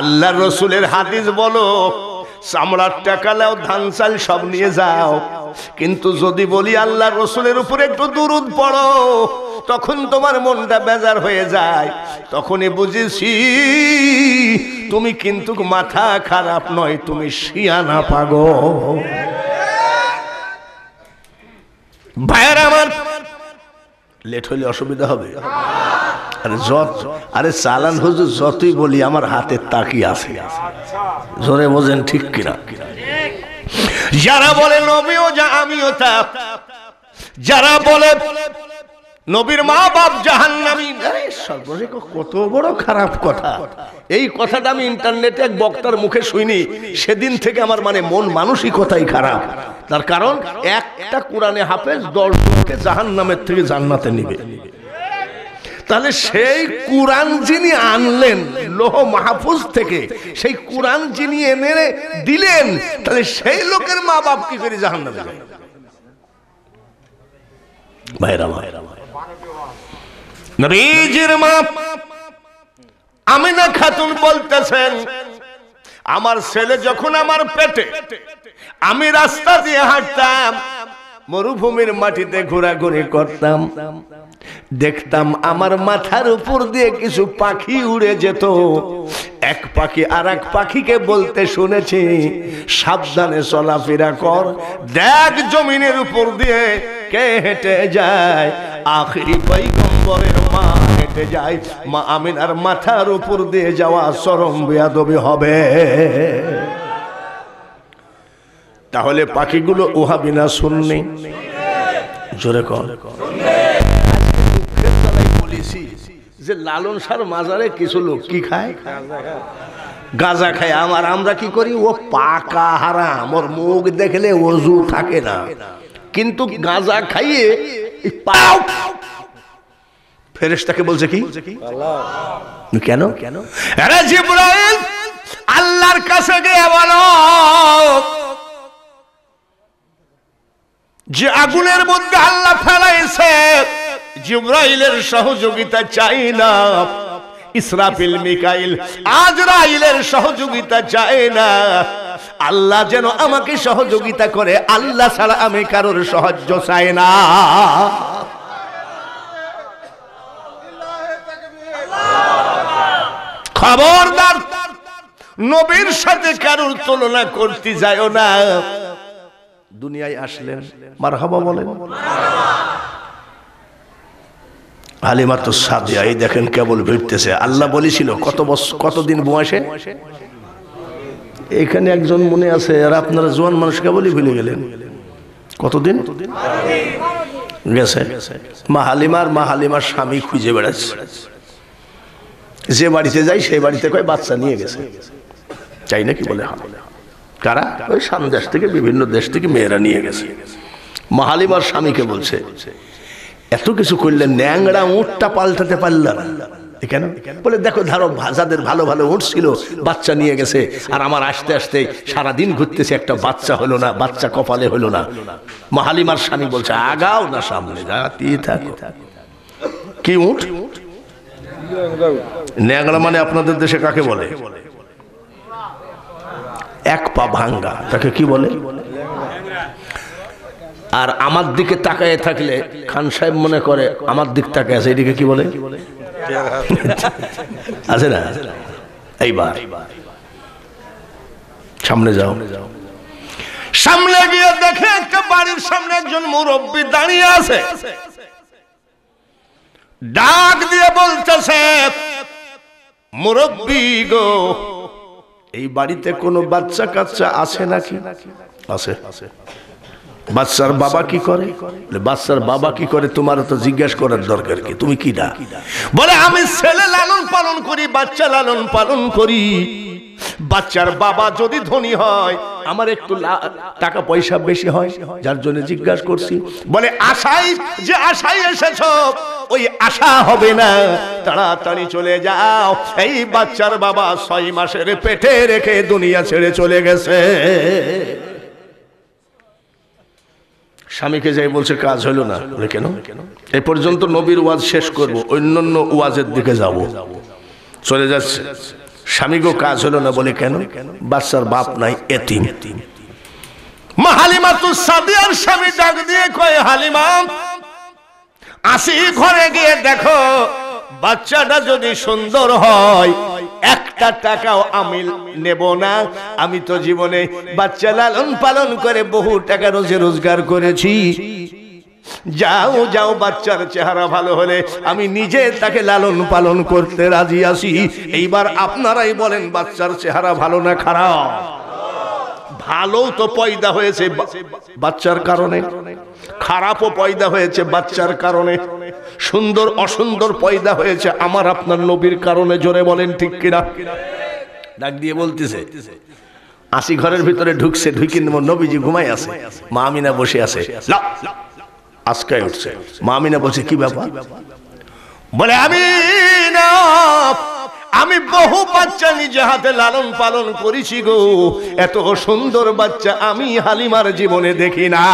আল্লাহ রসুলের হাদিস বলো, চামড়ার টাকা নাও ধান চাল সব নিয়ে যাও। কিন্তু যদি বলি, আল্লাহ রসুলের উপরে একটু দুরুদ পড়ো, তখন তোমার মনটা বেজার হয়ে যায়। তখনই বুঝেছি, তুমি কিন্তু মাথা খারাপ নয়, তুমি শিয়ানা পাগো ভাইয়ার আমার, লেট হলে অসুবিধা হবে। আরে যত, আরে চালান হুজুর, যতই বলি, আমার হাতে তাকি আছে। জোরে বোঝেন ঠিক কিনা? যারা বলে, নবীও যা, আমিও তা। যারা বলে নবীর মা বাপ জাহান্নামী সর্বশেষ কত বড় খারাপ কথা। এই কথাটা আমি ইন্টারনেটে এক বক্তার মুখে শুনি সেদিন থেকে আমার মানে মন মানসিকতাই খারাপ। তার কারণ, একটা কোরআনে হাফেজ দশ জনকে জাহান্নামের থেকে জান্নাতে নিবে। তাহলে সেই কোরআন যিনি আনলেন, লোহ মাহফুজ থেকে, সেই কোরআন যিনি এনে দিলেন, তাহলে সেই লোকের মা বাপ কি করে জাহান্নামে যায় ভাইরা ভাইরা। নবীজির মা আমিনা খাতুন বলতেছেন, আমার ছেলে যখন আমার পেটে, আমি রাস্তা দিয়ে হাঁটতাম, মরুভূমির মাটিতে ঘোরাঘুরি করতাম। দেখতাম আমার মাথার উপর দিয়ে কিছু পাখি উড়ে যেত। এক পাখি আর এক পাখিকে বলতে শুনেছি, সাবধানে চলাফেরা কর, দেখ জমিনের উপর দিয়ে কে হেঁটে যায়? আখরি পৈগম্বরের মা হেঁটে যায়। মা আমিনার মাথার উপর দিয়ে যাওয়া চরম বেয়াদবি হবে। তাহলে পাখিগুলো ওহাবি না শুননি জোরে কর যে লালন সার মাজারে কিছু লোক কি খায়? গাঁজা খায়। আমার আমরা কি করি? ও পাকা হারাম। ওর মুখ দেখলে ওজু থাকে না। কিন্তু গাঁজা খাইয়ে ফেরেশতাকে বলছে কি? কেন? কেন? আরে জিব্রাইল আল্লাহর কাছে গিয়ে বলো। যে আগুনের মধ্যে আল্লাহ ফেলাইছে জিব্রাইলের সহযোগিতা চাই না। ইসরাফিল মিকাইল আজরাইলের সহযোগিতা চাই না। আল্লাহ যেন আমাকে সহযোগিতা করে, আল্লাহ ছাড়া আমি কারোর সাহায্য চাই না। খবরদার, নবীর সাথে কারোর তুলনা করতে যায় না। দুনিয়ায় আসলেন, মারহাবা বলেন। তো সাদিয়া, এই দেখেন কেবল ভিড়তেছে। আল্লাহ বলেছিল, কত বছর কতদিন বয়সে এখানে একজন মনে আছে, আর আপনারা জোয়ান মানুষ কেবলই ভুলে গেলেন। কতদিন? গেছে। মা হালিমার মা হালিমার স্বামী খুঁজে বেড়াচ্ছে। যে বাড়িতে যাই সেই বাড়িতে কয় বাচ্চা নিয়ে গেছে। চাই নাকি বলে হ্যাঁ কারা? ওই সাম দেশ থেকে, বিভিন্ন দেশ থেকে মেয়েরা নিয়ে গেছে। মাহালিমার স্বামীকে বলছে, এত কিছু করলে ন্যাংরা উঁটটা পাল্টাতে পারলাম কেন? বলে, দেখো, ধরো যাদের ভালো ভালো উঠ ছিল, বাচ্চা নিয়ে গেছে। আর আমার আসতে আসতে সারাদিন ঘুরতেছে, একটা বাচ্চা হলো না, বাচ্চা কপালে হলো না। মাহালিমার স্বামী বলছে, আগাও না সামনে কি উঠ? ন্যাংরা মানে আপনাদের দেশে কাকে বলে? এক পা ভাঙ্গা, তাকে কি বলে? আর আমার দিকে তাকায় থাকলে খান সাহেব মনে করে, আমার দিক তাকায় আছে, এদিকে কি বলে? আছে না? এইবার। সামনে যাও। সামনে গিয়ে দেখে একটা বাড়ির সামনে একজন মুরব্বী দাঁড়িয়ে আছে। ডাক দিয়ে বলতেছে, মুরব্বী গো, এই বাড়িতে কোনো বাচ্চা কাচ্চা আছে নাকি? আছে। বাচ্চার বাবা কি করে? বাচ্চার বাবা কি করে? তোমার তো জিজ্ঞেস করার দরকার কি? তুমি কি না? বলে, আমি ছেলে লালন পালন করি, বাচ্চা লালন পালন করি। বাচ্চার বাবা যদি ধনী হয়, আমার একটু টাকা পয়সা বেশি হয়, যার জন্য জিজ্ঞাসা করছি। বলে, আশাই, যে আশাই এসেছ, ওই আশা হবে না। তাড়াতাড়ি চলে যাও। এই বাচ্চার বাবা ছয় মাসের পেটে রেখে দুনিয়া ছেড়ে চলে গেছে। স্বামীকে যাই বলছে, কাজ হলো না। বলে, কেন? এ পর্যন্ত নবীর ওয়াজ শেষ করব, অন্যান্য ওয়াজের দিকে যাব। চলে যাচ্ছে। স্বামীকেও কাজ হলো না। বলে, কেন? বাচ্চার বাপ নাই, এতিম। স্বামী ডাক দিয়ে কয়, হালিমা, আসি ঘরে গিয়ে দেখো। বাচ্চাটা যদি সুন্দর হয়, একটা টাকাও আমি নেব না। আমি তো জীবনে বাচ্চা লালন পালন করে বহু টাকা রোজে রোজগার করেছি। যাও যাও, বাচ্চার চেহারা ভালো হলে আমি নিজে তাকে লালন পালন করতে রাজি আছি। এইবার আপনারাই বলেন, বাচ্চার চেহারা ভালো না খারাপ? ভালো তো পয়দা হয়েছে বাচ্চার কারণে। খারাপও পয়দা হয়েছে বাচ্চার কারণে। সুন্দর, অসুন্দর পয়দা হয়েছে আমার আপনার নবীর কারণে, জোরে বলেন ঠিক কিনা? ডাক দিয়ে বলতেছে আসি ঘরের ভিতরে ঢুকছে, ঢুকি নবীজি ঘুমাই আছে। মা আমিনা বসে আছে। আজকে উঠছে। মা আমিনা বলছে, কি ব্যাপার? বলে আমি না আমি বহু বাচ্চা নিজে হাতে লালন পালন করেছি গো। এত সুন্দর বাচ্চা আমি হালিমার জীবনে দেখি না।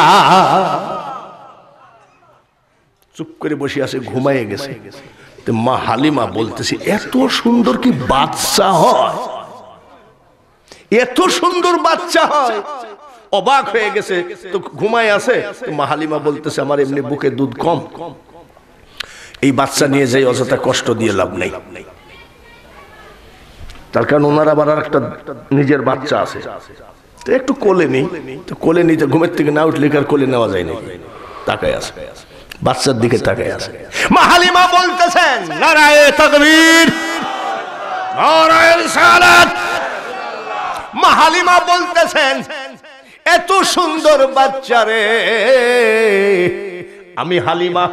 চুপ করে বসে আছে, ঘুমাইয়ে গেছে। মা হালিমা বলতেছি, এত সুন্দর কি বাচ্চা হয়? এত সুন্দর বাচ্চা হয়। অবাক হয়ে গেছে, তো ঘুমায় আছে। মা হালিমা বলতেছে, আমার এমনি বুকে দুধ কম। এই বাচ্চা নিয়ে যাই, অযথা কষ্ট দিয়ে লাভ নেই। তার কারণ ওনার আবার আর একটা নিজের বাচ্চা আছে। একটু কোলে নেই, তো কোলে নিতে ঘুমের থেকে না উঠলে আর কোলে নেওয়া যায় না তাকায় আছে। বাচ্চার দিকে তাকায় আছে। মাহালিমা বলতেছেন, নারায়ে তাকবীর, নারায়ে রিসালাত। মাহালিমা বলতেছেন, এত সুন্দর বাচ্চা রে, আমি হালিমা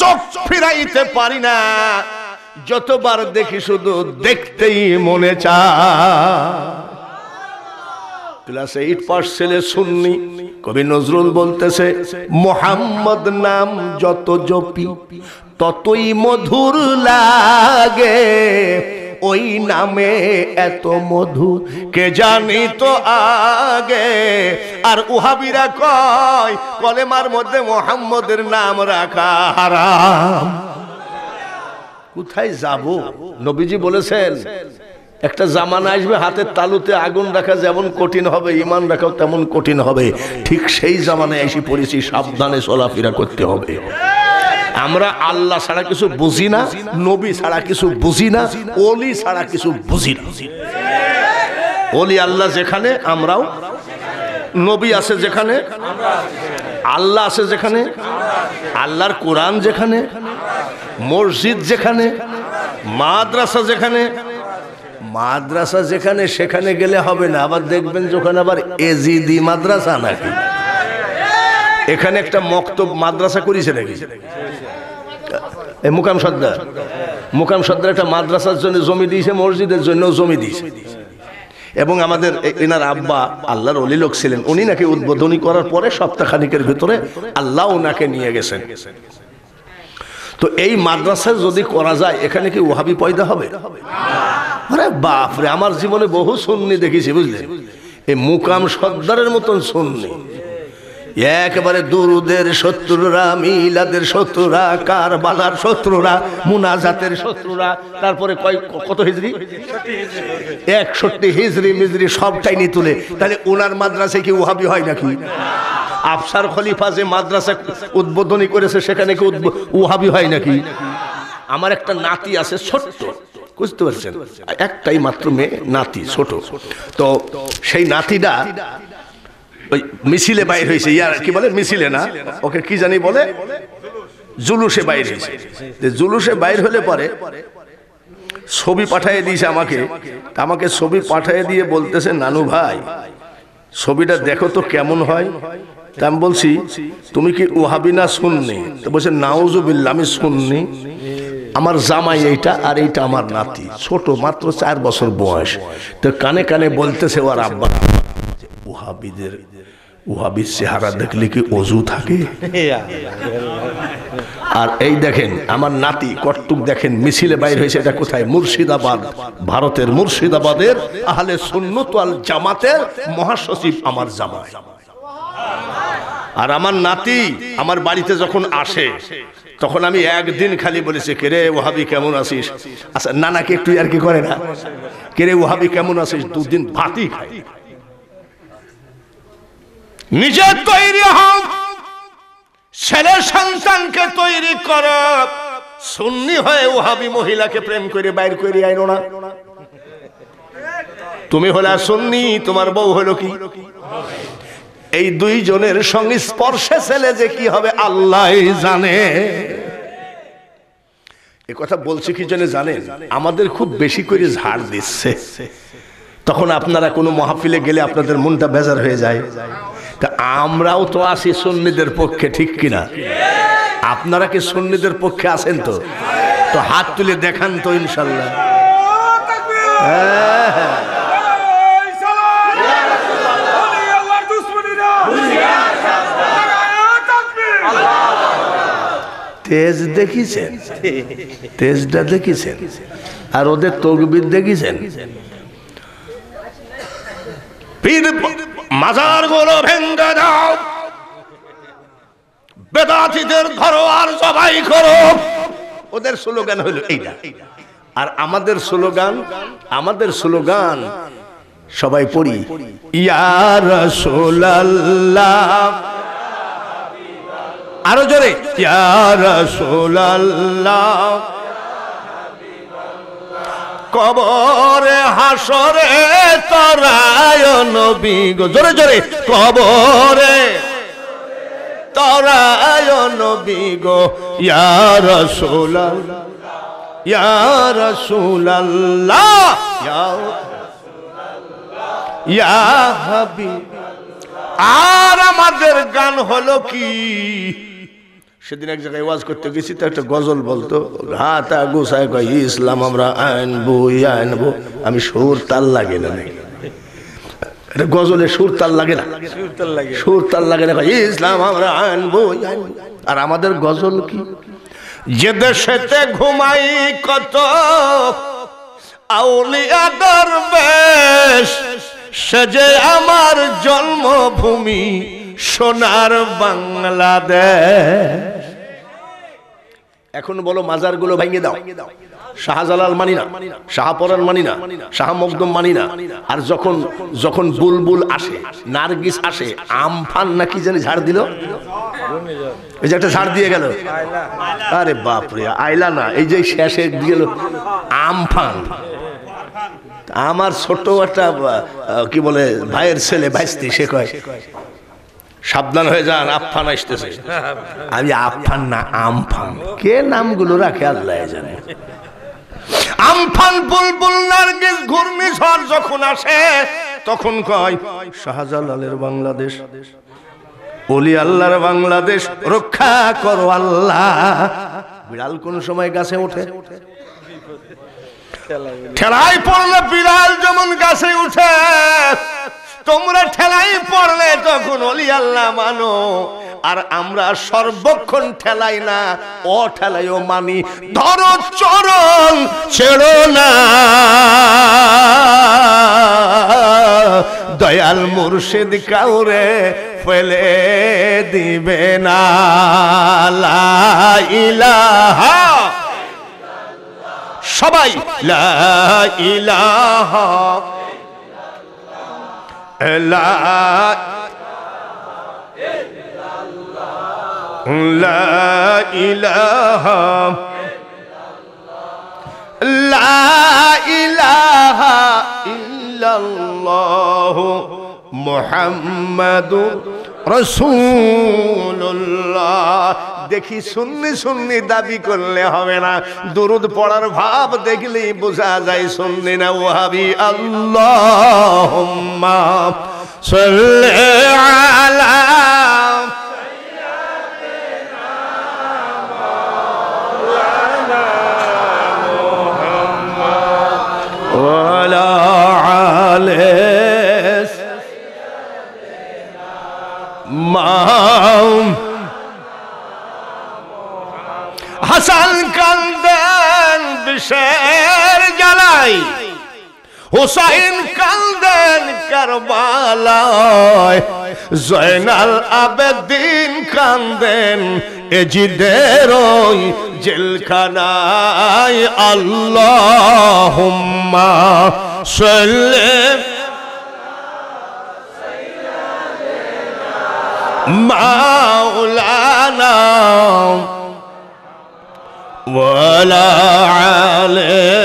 চোখ ফিরাইতে পারি না। যতবার দেখি শুধু দেখতেই মনে চায়। এইট পাস ছেলে শুননি কবি নজরুল বলতেছে, মোহাম্মদ নাম যত জপি, ততই মধুর লাগে। ওই নামে এত মধু কে জানি তো আগে। আর উহাবিরা কয়, কলেমার মধ্যে মোহাম্মদের নাম রাখা হারাম। কোথায় যাব? নবীজি বলেছেন একটা জামানা আসবে হাতের তালুতে আগুন রাখা যেমন কঠিন হবে ইমান রাখাও তেমন কঠিন হবে। ঠিক সেই জামানায় এসে পড়েছি সাবধানে চলাফেরা করতে হবে। আমরা আল্লাহ ছাড়া কিছু বুঝি না নবী ছাড়া কিছু বুঝি না অলি ছাড়া কিছু বুঝি না। অলি আল্লাহ যেখানে আমরাও। নবী আছে যেখানে আল্লাহ আছে যেখানে আল্লাহর কোরআন যেখানে মসজিদ যেখানে, মাদ্রাসা যেখানে মাদ্রাসা যেখানে সেখানে গেলে হবে না। আবার দেখবেন যখন আবার এজিদি মাদ্রাসা নাকি। এখানে একটা মক্তব মাদ্রাসা করেছে নাকি? মুকাম সর্দার মুকাম সর্দার একটা মাদ্রাসার জন্য জমি দিয়েছে, মসজিদের জন্য জমি দিয়েছে। এবং আমাদের এনার আব্বা আল্লাহর অলি লোক ছিলেন, উনি নাকি উদ্বোধনী করার পরে সপ্তাহখানিকের ভিতরে আল্লাহ ওনাকে নিয়ে গেছেন। তো এই মাদ্রাসা যদি করা যায়, এখানে কি ওহাবি পয়দা হবে? আরে বাপরে, আমার জীবনে বহু সুন্নি দেখেছি, বুঝলে? এই মুকাম সর্দারের মতন সুন্নি। একেবারে দুরুদের শত্রুরা, মিলাদের শত্রুরা কার কারবালার শত্রুরা, মুনাজাতের শত্রুরা, তারপরে কয় কত হিজড়ি একষট্টি হিজড়ি মিজরি, সবটাই নিয়ে তুলে তাহলে ওনার মাদ্রাসে কি ওহাবি হয় নাকি? আফসার খলিফা যে মাদ্রাসা উদ্বোধনী করেছে, সেখানে কি ওহাবি হয় নাকি? আমার একটা নাতি আছে ছোট্ট, বুঝতে পারছেন? একটাই মাত্র মেয়ে, নাতি, ছোট। তো সেই নাতিটা ওই মিছিলে বাইর হয়েছে ইয়ার কি বলে? মিছিলে না? ওকে কি জানি বলে? জুলুসে বাইর হয়েছে। জুলুসে বাইর হলে পরে ছবি পাঠিয়ে দিয়েছে আমাকে। আমাকে ছবি পাঠিয়ে দিয়ে বলতেছে, নানু ভাই, ছবিটা দেখো তো কেমন হয়? তা আমি বলছি, তুমি কি ওহাবি না শুননি তো বলছে নাউজুবিল্লা আমি শুননি আমার জামাই এইটা আর এইটা আমার নাতি। ছোট, মাত্র চার বছর বয়স। তো কানে কানে বলতেছে ওর আব্বা ওহাবিদের, ওহাবির চেহারা দেখলে কি অজু থাকে? আর এই দেখেন, আমার নাতি কট্টুক দেখেন, মিছিলে বাইর হয়েছে, এটা কোথায়? মুর্শিদাবাদ, ভারতের মুর্শিদাবাদের আহলে সুন্নত আল জামাতের মহাসচিব আমার জামাই। আর আমার নাতি আমার বাড়িতে যখন আসে, তখন আমি একদিন খালি বলেছি কে রে ওহাবি কেমন আছিস? আচ্ছা নানাকে একটু আর কি করে না? কে রে ওহাবি কেমন আছিস? দুদিন ভাতই খাই নিজে তৈরি হও, ছেলে সন্তানকে তৈরি কর। সুন্নি হয়ে ওহাবি মহিলাকে প্রেম করে বাইর করে আইনো না। তুমি হলে সুন্নি, তোমার বউ হলো কি? এই দুইজনের সঙ্গে স্পর্শে ছেলে যে কি হবে আল্লাহ জানে। এ কথা বলছি কি জন্য জানেন? আমাদের খুব বেশি করে ঝাড় দিচ্ছে। তখন আপনারা কোনো মহাফিলে গেলে আপনাদের মনটা বেজার হয়ে যায়। তা আমরাও তো আছি সুন্নিদের পক্ষে, ঠিক কিনা? আপনারা কি সুন্নিদের পক্ষে আছেন তো? তো হাত তুলে দেখান তো ইনশাল্লাহ। হ্যাঁ হ্যাঁ। তেজ দেখিছেন? তেজটা দেখিছেন? আর ওদের তকবির দেখিছেন? মাজারগুলো ভেঙ্গে দাও। বেদাতিদের ধরো আর সবাই করো। ওদের স্লোগান এইটা। আর আমাদের স্লোগান আমাদের স্লোগান সবাই পড়ি। ইয়া রাসূলুল্লাহ আরও জোরে। কবরে হাসরে তরায় নবী গো। জোরে জোরে। কবরে তরায় নবী গো। ইয়া রাসূলুল্লাহ ইয়া রাসূলুল্লাহ, ইয়া হাবিব। আর আমাদের গান হলো কি? সেদিন এক জায়গায় ওয়াজ করতে গেছি তো একটা গজল বলতো হাতা গোসায় কয় ইসলাম আমরা আনব আনব। আমি সুর তাল লাগে না এটা গজলে সুর তাল লাগে না। সুর তাল লাগে। না কয়, ইসলাম আমরা আনব। আর আমাদের গজল কি? যে দেশেতে ঘুমাই কত আউলিয়া দরবেশ সে যে আমার জন্মভূমি সোনার বাংলাদেশ। এখন বলো মাজারগুলো ভেঙে দাও। শাহজালাল মানি না, শাহপরান মানি না, শাহ মকদম মানি না। আর যখন যখন বুলবুল আসে, নার্গিস আসে আমফান নাকি জানি ঝাড় দিল? এই যে একটা ঝাড় দিয়ে গেল। আরে বাপরে আইলা না, এই যে শেষে গেল আমফান আমার ছোট একটা কি বলে, ভাইয়ের ছেলে, ভাইস্তি, সে কয় সাবধান হয়ে যান, আফফান আসতেছে। আমি আফফান না, আমফান। কে নামগুলো রাখে আল্লাহ জানে। আমফান বুলবুল নার্গিস ঘূর্ণিঝড় যখন আসে, তখন কয়, শাহজালালের বাংলাদেশ বলি আল্লাহর বাংলাদেশ, রক্ষা করো আল্লাহ। বিড়াল কোন সময় গাছে ওঠে? ঠেলাই পড়লে বিড়াল যেমন গাছে উঠে তোমরা ঠেলাই পড়লে তখন অলি আল্লাহ মানো, আর আমরা সর্বক্ষণ ঠেলাই না ও ঠেলাইও মানি। ধরো চরণ, ছেড়ো না। দয়াল মুর্শিদ কাউরে ফেলে দিবে না। লা ইলাহা সবাই লা ইলাহা লা লা ইলাহা লা ইলাহা ইল্লাল্লাহ মুহাম্মাদুর রসুল্লাহ দেখি শুননি শুননি দাবি করলে হবে না। দুরুদ পড়ার ভাব দেখলেই বোঝা যায় শুননি না ওহাবি আল্লাহ আলা জয়নাল আবেদিন কান্দেন এজিদের ওই জেলখানায় আল্লাহ সল্লে মাওলানা ওয়ালা আলাইহি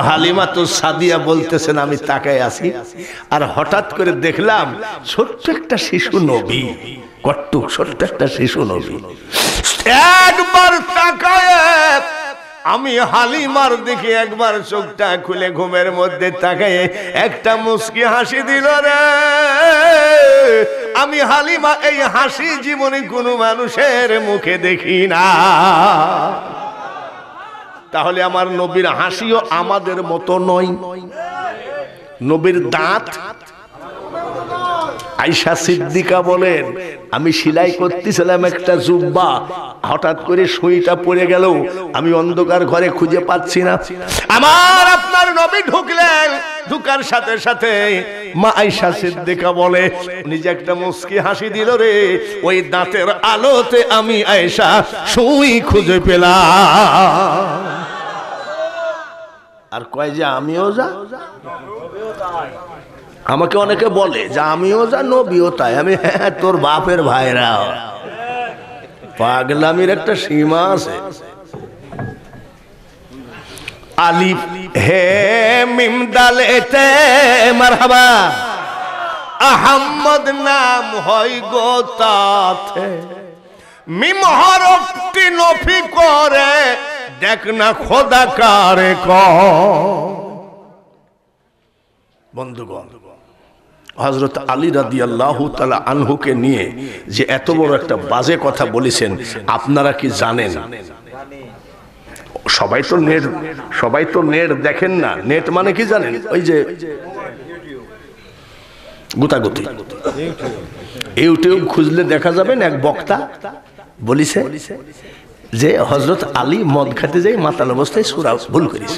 মাহালিমা তো সাদিয়া বলতেছেন, আমি তাকায় আছি। আর হঠাৎ করে দেখলাম, ছোট্ট একটা শিশু নবী, কট্টুক, ছোট্ট একটা শিশু নবী। একবার তাকায়, আমি হালিমার দিকে একবার চোখটা খুলে ঘুমের মধ্যে তাকায়, একটা মুস্কি হাসি দিল রে। আমি হালিমা, এই হাসি জীবনে কোনো মানুষের মুখে দেখি না। তাহলে আমার নবীর হাসিও আমাদের মতো নয়। নবীর দাঁত আইসা সিদ্দিকা বলেন, আমি সেলাই করতেছিলাম একটা জুব্বা। হঠাৎ করে সুইটা পড়ে গেল। আমি অন্ধকার ঘরে খুঁজে পাচ্ছি না। আমার আপনার নবী ঢুকলেন ঢুকার সাথে সাথে। মা আইসা সিদ্দিকা বলে নিজে একটা মুস্কি হাসি দিল রে, ওই দাঁতের আলোতে আমি আয়েশা সুই খুঁজে পেলাম। আর কয় যে, আমিও যা? আমাকে অনেকে বলে যে আমিও যা নবীও তাই। আমি হ্যাঁ তোর বাপের ভাইরা। পাগলামির একটা সীমা আছে। আলিফ, হে মিম দালেতে মারহাবা। আহম্মদ নাম হয় গো তাতে। মিম হরফটি নফি করে, দেখ না খোদা কারে ক। বন্ধুগণ হজরত আলী রাদি আল্লাহ তালা আনহুকে নিয়ে যে এত বড় একটা বাজে কথা বলেছেন, আপনারা কি জানেন? সবাই তো নেট, সবাই তো নেট দেখেন না। নেট মানে কি জানেন? ওই যে গুতাগুতি। ইউটিউব খুঁজলে দেখা যাবেন এক বক্তা বলিছে যে হজরত আলী মদ খাতে যাই মাতাল অবস্থায় সুরা ভুল করিস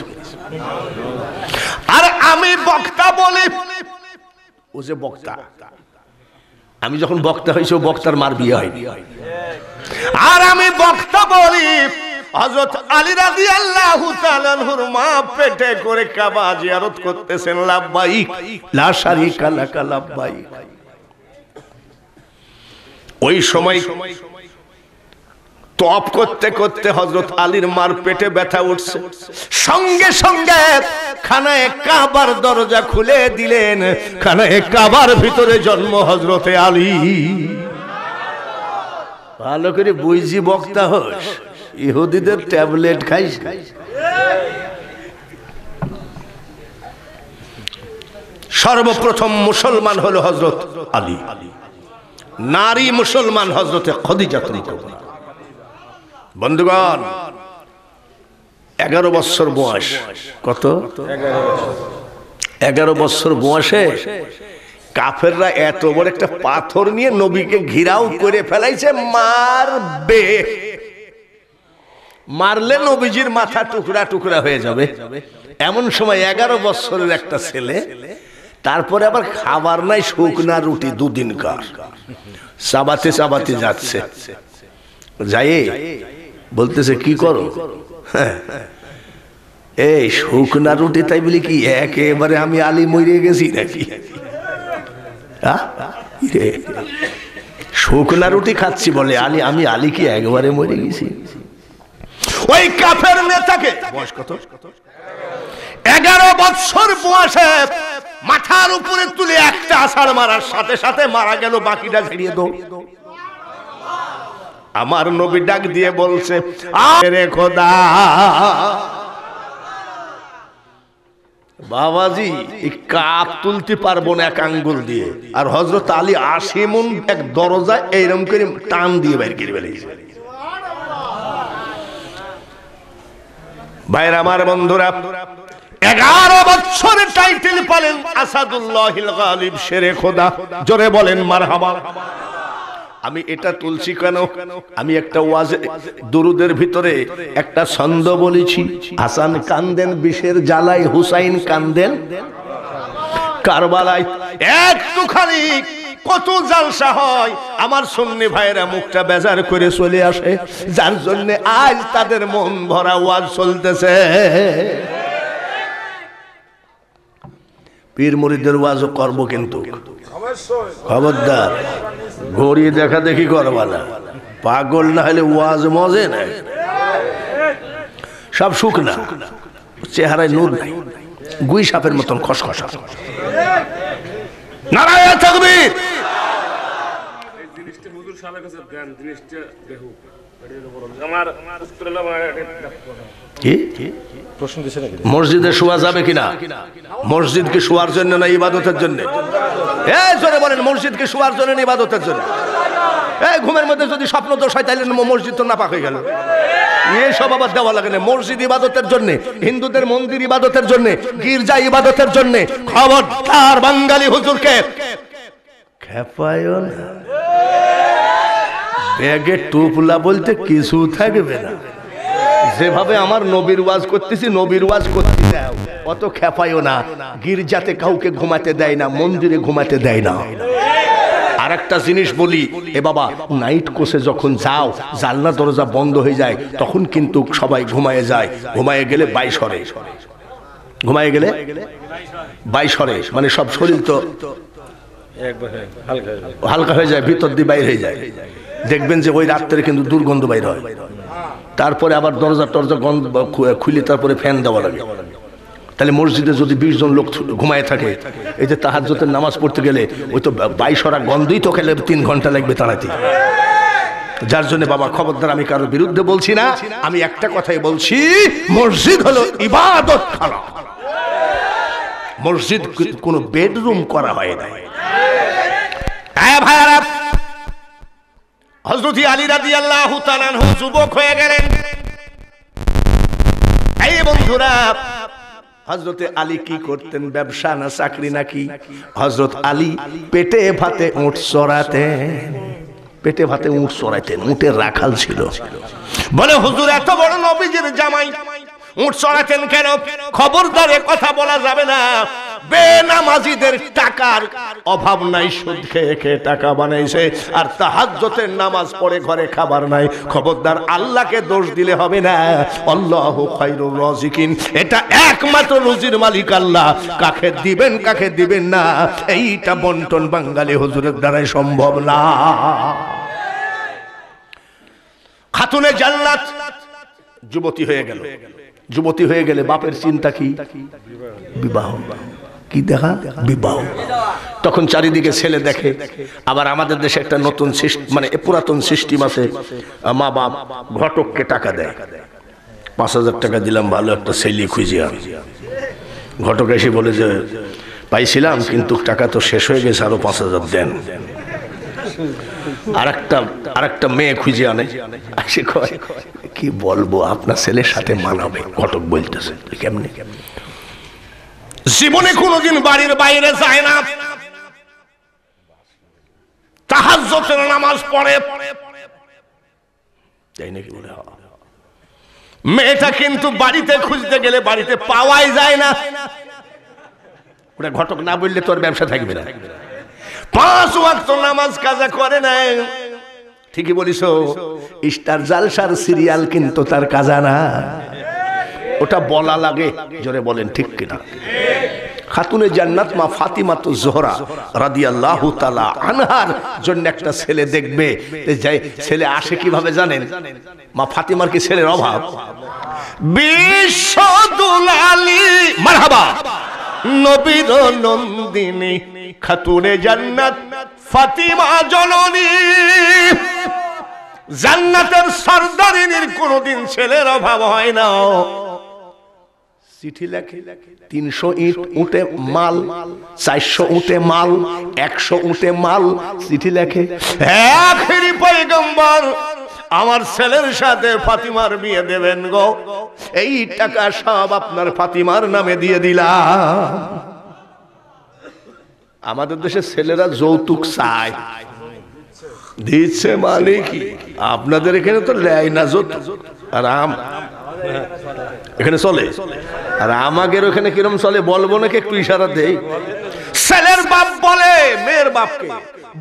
আর আমি বক্তা বলি ও যে বক্তা। আমি যখন বক্তা হয়েছি ও বক্তার মার বিয়ে হয়নি আর আমি বক্তা বলি আলী মা পেটে করে কাবা জিয়ারত করতেছেন ওই সময় তপ করতে করতে হজরত আলীর মার পেটে ব্যথা উঠছে। সঙ্গে সঙ্গে খানায় কাবার দরজা খুলে দিলেন। খানায় কাবার ভিতরে জন্ম হজরতে আলী। ভালো করে বুঝি বক্তা হোস ইহুদিদের ট্যাবলেট খাইস সর্বপ্রথম মুসলমান হলো হজরত আলী। নারী মুসলমান হজরতে খদিজাতুল কুবরা। বন্ধুগণ, এগারো বছর বয়স। কত? এগারো বছর বয়সে কাফেররা এত বড় একটা পাথর নিয়ে নবীকে ঘিরাও করে ফেলাইছে, মারবে। মারলে নবীজির মাথা টুকরা টুকরা হয়ে যাবে। এমন সময় এগারো বছরের একটা ছেলে, তারপরে আবার খাবার নাই শুকনা রুটি দুদিন কার চাবাতে চাবাতে যাচ্ছে। যাই বলতেছে, কি করো? হ্যাঁ এই শুকনা রুটি, তাই বলি কি, একেবারে আমি আলি মরিয়ে গেছি নাকি? হ্যাঁ? শুকনা রুটি খাচ্ছি, বলে আলি, আমি আলি কি একবারে মরে গেছি। ওই কাফের নেতাকে বয়স কত? এগারো বৎসর বয়সে মাথার উপরে তুলে একটা আষাঢ় মারার সাথে সাথে মারা গেল, বাকিটা ছেড়িয়ে দো। আমার নবী ডাক দিয়ে বলছে, আরে খোদা! বাবাজি কাপ তুলতে পারব না এক আঙ্গুল দিয়ে। আর হজরত আলী আশি মন এক দরজায় এইরকম করে টান দিয়ে বাইর করে বেরিয়েছে আমার বন্ধুরা, এগারো বছরের টাইটেল পালেন আসাদুল্লাহ গালিব শেরে খোদা। জোরে বলেন মার মারহাবা। আমি এটা তুলছি কেন? আমি একটা ওয়াজে দুরুদের ভিতরে একটা ছন্দ বলেছি। হাসান কান্দেন বিষের জ্বালাই হুসাইন কান্দেন। কারবালায় একটুখানি কত জালসা হয়। আমার সন্নি ভাইরা মুখটা বেজার করে চলে আসে। যার জন্য আজ তাদের মন ভরা ওয়াজ চলতেছে। পীর মুরিদের ওয়াজও করব কিন্তু। খবরদার। ঘড়ি দেখা দেখি করবা না। পাগল না হলে ওয়াজ মজে না। সব সুখ না। চেহারায় নূর নাই। গুই সাপের মতন খসখসা। নারায়ণ থাকবে! জিনিসটা হুজুর সাহেবের কাছে দেন, জিনিসটা দেখুক। কি? মসজিদে শোয়া যাবে কিনা? মসজিদ মসজিদকে শোয়ার জন্য না ইবাদতের জন্য? এই জোরে বলেন মসজিদকে শোয়ার জন্য না ইবাদতের জন্য? এই ঘুমের মধ্যে যদি স্বপ্ন দোষ হয় তাহলে মসজিদ তো নাপাক হয়ে গেল। এসব আবার দেওয়া লাগে না। মসজিদ ইবাদতের জন্য হিন্দুদের মন্দির ইবাদতের জন্য গির্জা ইবাদতের জন্য খবরদার বাঙালি হুজুরকে খেপায় না। ব্যাগে টুপলা বলতে কিছু থাকবে না। যেভাবে আমার নবীর ওয়াজ করতেছি নবীর ওয়াজ করতে দাও অত খেপাইও না। গির্জাতে কাউকে ঘুমাতে দেয় না মন্দিরে ঘুমাতে দেয় না। আর একটা জিনিস বলি এ বাবা নাইট কোষে যখন যাও জানলা দরজা বন্ধ হয়ে যায় তখন কিন্তু সবাই ঘুমায় যায়। ঘুমায় গেলে বাইশরে ঘুমায় গেলে বাইশরে মানে সব শরীর তো হালকা হালকা হয়ে যায় ভিতর দিয়ে বাইর হয়ে যায়। দেখবেন যে ওই রাত্রে কিন্তু দুর্গন্ধ বাইর হয়। তারপরে আবার দরজা টরজা গন্ধ খুলে তারপরে ফ্যান দেওয়া লাগে। তাহলে মসজিদে যদি বিশ জন লোক ঘুমায় থাকে, এই যে তাহাজ্জতের নামাজ পড়তে গেলে ওই তো বাইশরা গন্ধই তো খেলে তিন ঘণ্টা লাগবে তাড়াতে। যার জন্য বাবা খবরদার, আমি কারোর বিরুদ্ধে বলছি না, আমি একটা কথাই বলছি, মসজিদ হলো ইবাদত খানা মসজিদ কোনো বেডরুম করা হয় না। হ্যাঁ ভাইয়ারা হজরতি আলী রাদি আল্লাহ যুবক হয়ে গেলেন। এই বন্ধুরা হজরতে আলী কি করতেন? ব্যবসা না চাকরি নাকি? হজরত আলী পেটে ভাতে উঠ চড়াতেন। পেটে ভাতে উঠ চড়াইতেন, উটের রাখাল ছিল। বলে, হুজুর, এত বড় নবীজির জামাই উঠ চড়াতেন কেন? খবরদারে কথা বলা যাবে না। বেনামাজিদের টাকার অভাব নাই, সুদ খেয়ে খেয়ে টাকা বানাইছে, আর তাহাজ্জতের নামাজ পড়ে ঘরে খাবার নাই। খবরদার আল্লাহকে দোষ দিলে হবে না। আল্লাহ খায়রুর রাজিকিন। এটা একমাত্র রুজির মালিক আল্লাহ। কাকে দিবেন কাকে দিবেন না, এইটা বন্টন বাঙালি হুজুরের দ্বারাই সম্ভব না। খাতুনে জান্নাত যুবতী হয়ে গেল। যুবতী হয়ে গেলে বাপের চিন্তা কি? বিবাহ। কি দেখা? বিবাহ। তখন চারিদিকে ছেলে দেখে, আবার আমাদের দেশে একটা নতুন মানে পুরাতন সিস্টেম আছে, মা বাপ ঘটককে টাকা দেয়। পাঁচ হাজার টাকা দিলাম, ভালো একটা ছেলে খুঁজে আন। ঘটক এসে বলে যে, পাইছিলাম, কিন্তু টাকা তো শেষ হয়ে গেছে, আরও পাঁচ হাজার দেন। মেয়ে খুঁজে আনে। আসে কয়, কি বলব, আপনার ছেলের সাথে মানাবে? কটক বলতেছে কেমনি? জীবনে বাড়ির বাইরে যায় না। হ্যাঁ। মেয়েটা কিন্তু বাড়িতে খুঁজতে গেলে বাড়িতে পাওয়াই যায় না। ঘটক না বললে তোর ব্যবসা থাকবে না। পাঁচ ওয়াক্ত নামাজ কাজা করে না ঠিকই বলিস স্টার জালসার সিরিয়াল কিন্তু তার কাজা না। ওটা বলা লাগে, জোরে বলেন, ঠিক কিনা? খাতুনে জান্নাত মা ফাতিমা তো জোহরা রাদিয়াল্লাহু তাআলা আনহার জন্য একটা ছেলে দেখবে। যাই, ছেলে আসে কীভাবে জানেন? মা ফাতিমার কি ছেলের অভাব? বিশ্ব দুলালি, মারহাবা! নবীর নন্দিনী, খাতুনে জান্নাত, ফাতিমা জননী। জান্নাতের সর্দারিনীর কোনোদিন ছেলের অভাব হয় না। চিঠি লেখে, তিনশো ইট উঠে মাল, চারশো উঠে মাল, একশো উঠে মাল, চিঠি লেখে আমার ছেলের সাথে ফাতিমার বিয়ে দেবেন গো। এই টাকা সব আপনার ফাতিমার নামে দিয়ে দিলাম। আমাদের দেশে ছেলেরা যৌতুক চায়। দিচ্ছে মানে কি আপনাদের এখানে তো লেয় না যৌতুক। আর এখানে চলে। আর আমাদের ওখানে কিরম চলে, বলব নাকি একটু ইশারা দেই? ছেলের বাপ বলে, মেয়ের বাপকে।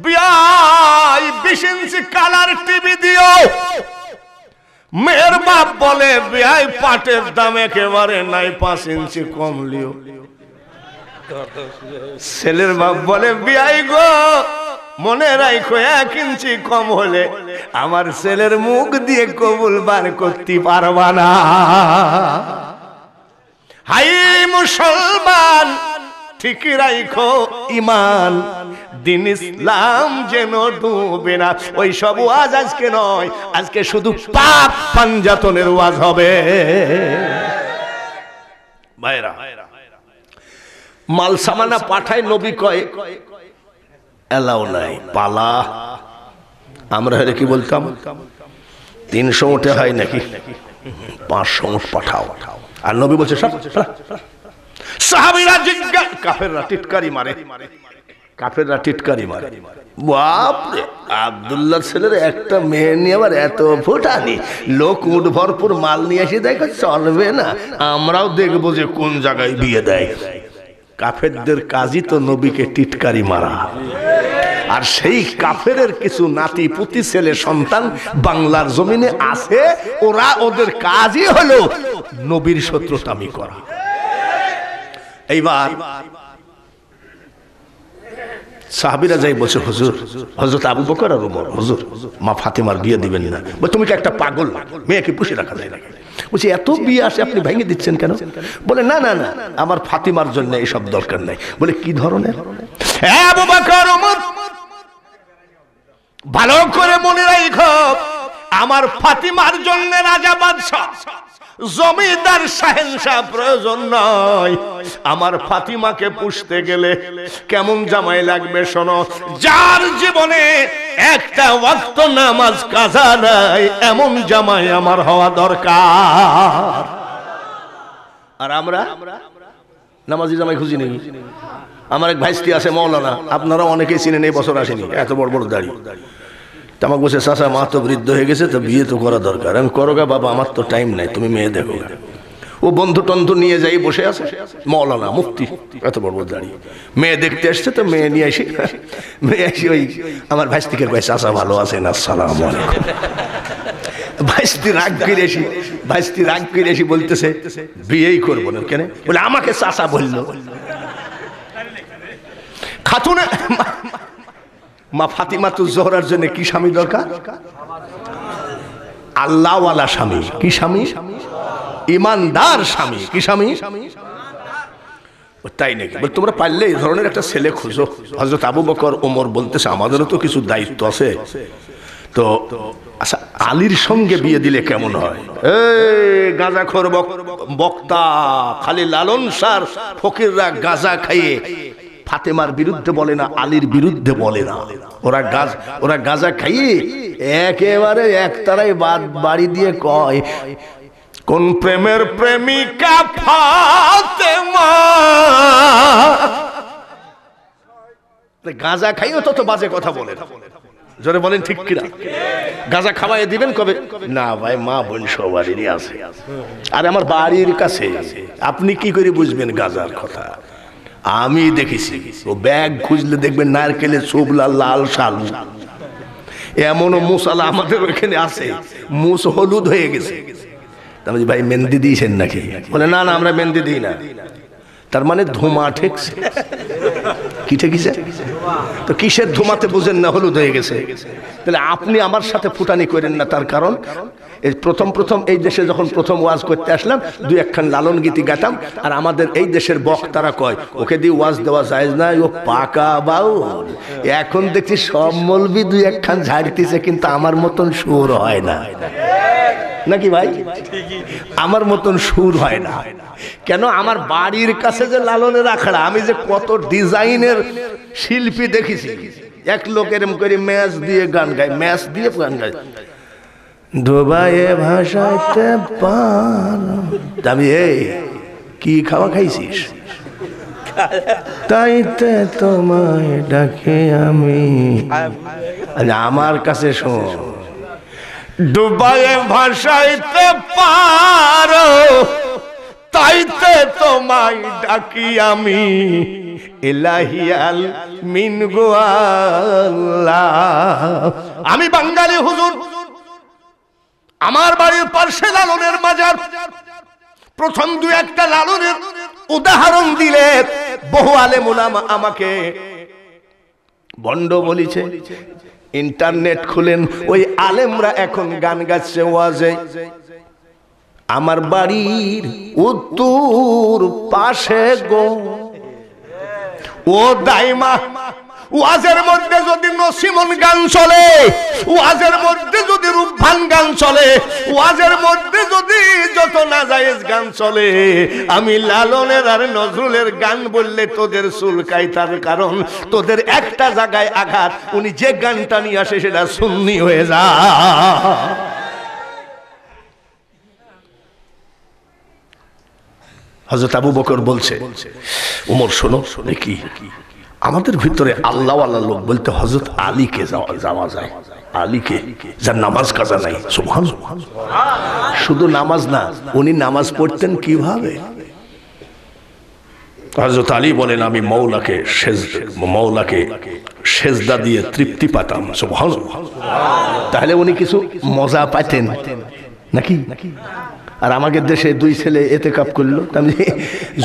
বিয়াই বিশ ইঞ্চি কালার টিভি দিও। মেয়ের বাপ বলে, বিয়াই পাটের দাম একেবারে নাই, পাঁচ ইঞ্চি কম লিও। ছেলের বাপ বলে, বিয়াই গো, মনে রাখো এক ইঞ্চি কম হলে আমার ছেলের মুখ দিয়ে কবুল বার করতে পারবা না। হাই মুসলমান, ঠিকই রাখো ইমান। দিন ইসলাম যেন ডুবে না। ওই সব ওয়াজ আজকে নয়, আজকে শুধু পাপ পাঞ্জাতনের ওয়াজ হবে। ভাইরা মাল সামানা পাঠায় নবী কয়, এলাও নাই, পালা। আমরা হলে কি বলতাম? তিনশো উঠে হয় নাকি? পাঁচশো উঠ পাঠাও। আর নবী বলছে সব সাহাবিরা জিজ্ঞাসা কাফেররা টিটকারি মারে। কাফেররা টিটকারি মারে। আব্দুল্লাহ ছেলের একটা মেয়ে নিয়ে আবার এত ফুটানি। লোক উঠ ভরপুর মাল নিয়ে এসে দেখো, চলবে না। আমরাও দেখব যে কোন জায়গায় বিয়ে দেয়। কাফেরদের কাজই তো নবীকে টিটকারি মারা। আর সেই কাফের কিছু নাতি পুতি, ছেলে, সন্তান বাংলার জমিনে আছে, ওরা ওদের কাজই হলো নবীর শত্রুতামি করা। এইবার সাহাবিরা যাই বলছে, হুজুর হজরত আবু বকর আর উমর, হুজুর, মা ফাতেমার বিয়ে দিবেন না। বলে, তুমি কি একটা পাগল? মেয়েকে পুষে রাখা যায় নাকি? বলছি, এত বিয়ে আসে, আপনি ভেঙে দিচ্ছেন কেন? বলে, না না না, আমার ফাতিমার জন্য এইসব দরকার নাই। বলে, কি ধরনের? আবু বকর, উমর, ভালো করে মনে রাখো, আমার ফাতিমার জন্য রাজা বাদশাহ জমিদার শাহেনশাহ প্রয়োজন নয়। আমার ফাতিমাকে পুষতে গেলে কেমন জামাই লাগবে শোনো? যার জীবনে একটা ওয়াক্ত নামাজ কাজা নাই, এমন জামাই আমার হওয়া দরকার। আর আমরা নামাজি জামাই খুঁজি নেই। আমার এক ভাইস্তি আছে, মৌলানা। আপনারা অনেকেই চিনেন, এই বছর আসেনি। এত বড় বড় দাড়ি। তা আমাকে বলছে চাষা মা তো বৃদ্ধ হয়ে গেছে, তো বিয়ে তো করা দরকার। আমি করো গা, বাবা, আমার তো টাইম নাই, তুমি মেয়ে দেখো ও বন্ধু টন্ধু নিয়ে যাই, বসে আছে। মৌলানা মুক্তি এত বড় দাঁড়িয়ে। মেয়ে দেখতে আসছে তো মেয়ে নিয়ে আসি। মেয়ে আসি ওই আমার ভাইস্তিকের ভাই চাষা ভালো আছেন, আসসালাম ভাইস্তি রাগ ফিরে ভাইস্তি রাগ ফিরে আসি, বলতেছে, বিয়েই করব না। কেন? বলে, আমাকে চাষা বলল। খাতুনে মা ফাতিমা তু জোহরার জন্য কি স্বামী দরকার? আল্লাহওয়ালা স্বামী। কি স্বামী? ইমানদার স্বামী। কি স্বামী? তাই নাকি? তোমরা পারলে এই ধরনের একটা ছেলে খুঁজো। হজরত আবু বকর, ওমর বলতেছে, আমাদেরও তো কিছু দায়িত্ব আছে। তো আচ্ছা আলীর সঙ্গে বিয়ে দিলে কেমন হয়? গাঁজাখোর বক- বক্তা, খালি লালন সার, ফকিররা গাঁজা খাইয়ে ফাতেমার বিরুদ্ধে বলে না, আলীর বিরুদ্ধে বলে না। ওরা গাছ ওরা গাঁজা খাইয়ে একেবারে একতারাই বাদ বাড়ি দিয়ে কয়, কোন প্রেমের প্রেমিকা ফাতেমা? গাঁজা খাইও তত বাজে কথা বলে জোরে বলেন ঠিক কিনা? গাঁজা খাওয়াই দিবেন কবে? না ভাই, মা বোন সবারই আছে। আর আমার বাড়ির কাছে। আপনি কি করে বুঝবেন গাঁজার কথা? আমি দেখেছি। ও ব্যাগ খুঁজলে দেখবেন নারকেলের শুভলা লাল শালু। এমনও মুসালা আমাদের ওখানে আছে। মুস হলুদ হয়ে গেছে। আমি ভাই, মেহেন্দি দিয়েছেন নাকি? বলে, না না, আমরা মেহেন্দি দিই না। তার মানে ধোঁয়া ঠেকছে। কি ঠেকিছে? তো কিসের ধোঁয়াতে বুঝেন না, হলুদ হয়ে গেছে। তাহলে আপনি আমার সাথে ফুটানি করেন না তার কারণ? এই প্রথম প্রথম এই দেশে যখন প্রথম ওয়াজ করতে আসলাম, দুই একখান লালন গীতি গাতাম, আর আমাদের এই দেশের বক্তারা কয়, ওকে দিয়ে ওয়াজ দেওয়া যায় না, ও পাকা বাউল। এখন দেখছি সব মলবি দুই একখান ঝাড়তিছে, কিন্তু আমার মতন সুর হয় না। নাকি ভাই? আমার মতন সুর হয় না। কেন? আমার বাড়ির কাছে যে লালনের আখড়া, আমি যে কত ডিজাইনের শিল্পী দেখেছি। এক লোক এরম করে ম্যাচ দিয়ে গান গায়, ম্যাচ দিয়ে গান গায়। ডোবায়ে ভাষাইতে পারো। আমি এই কি খাওয়া খাইছিস? তাইতে তোমায় ডাকে আমি। আচ্ছা, আমার কাছে শোন। ডুবায়ে ভাসাইতে পারো তাইতে তোমায় ডাকি আমি। এলাহিয়াল মিন গো আল্লাহ। আমি বাঙালি হুজুর। আমার বাড়ির পার্শ্বে লালনের মাজার। প্রথম দু একটা লালনের উদাহরণ দিলে বহু আলেমুলাম আমাকে বন্ড বলিছে, ইন্টারনেট খুলেন, ওই আলেমরা এখন গান গাচ্ছে ওয়াজে। আমার বাড়ির উত্তর পাশে গো। ও দাইমা ওয়াজের মধ্যে যদি নসিমন গান চলে, ওয়াজের মধ্যে যদি রূপভান গান চলে, ওয়াজের মধ্যে যদি যত নাজায়েজ গান চলে, আমি লালনের আর নজরুলের গান বললে তোদের চুলকাই তার কারণ, তোদের একটা জায়গায় আঘাত, উনি যে গানটা নিয়ে আসে সেটা সুন্নি হয়ে যা। হজরত আবু বকর বলছে, উমর, শোনো শোনে কি আমাদের ভিতরে আল্লাহ আল্লাহ লোক বলতে হজরত আলীকে যাওয়া যায়। আলীকে, যার নামাজ কাজা নাই। শুধু নামাজ না, উনি নামাজ পড়তেন কীভাবে? হজরত আলী বলেন, আমি মৌলাকে মৌলাকে সেজদা দিয়ে তৃপ্তি পাতাম। সুবহান তাহলে উনি কিছু মজা পাইতেন? নাকি? আর আমাদের দেশে দুই ছেলে এতে কাপ করল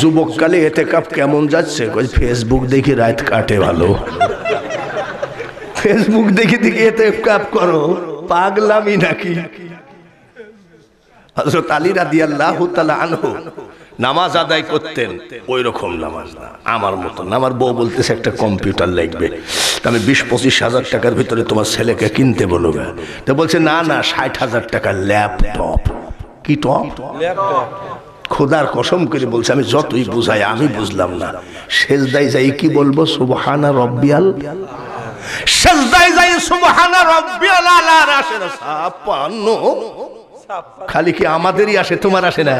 যুবককালে এতে কাপ কেমন যাচ্ছে? ফেসবুক দেখি রাত কাটে ভালো। ফেসবুক দেখি দেখি এতে কাপ করো। পাগলামি নাকি? হজরত আলী রাদি আল্লাহ আনহু নামাজ আদায় করতেন। ওই রকম নামাজ না। আমার মতন। আমার বউ বলতেছে, একটা কম্পিউটার লাগবে। আমি বিশ পঁচিশ হাজার টাকার ভিতরে তোমার ছেলেকে কিনতে বলবে। তো বলছে, না না, ষাট হাজার টাকা ল্যাপটপ। কি টপ? খোদার কসম করে বলছে, আমি যতই বুঝাই, আমি বুঝলাম না। শেষদাই যাই কি বলব? সুবহানা রব্বিয়াল শেষদাই যাই সুবহানা রব্বিয়াল আলার আসে না ছাপ্পান্ন। খালি কি আমাদেরই আসে, তোমার আসে না?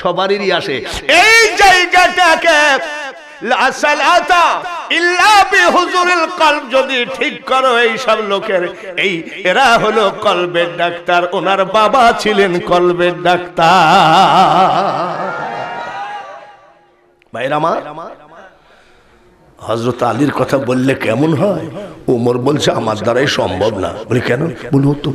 সবারই আসে। এই জায়গাটাকে লা সালাতা ইল্লা বিহুজুরিল কলব, যদি ঠিক করো এই সব লোকের, এই এরা হলো কলবের ডাক্তার, ওনার বাবা ছিলেন কলবের ডাক্তার। ভাইরা আমার হজরত আলীর কথা বললে কেমন হয়? ওমর বলছে, আমার দ্বারাই সম্ভব না। বলি, কেন? বলি ও তো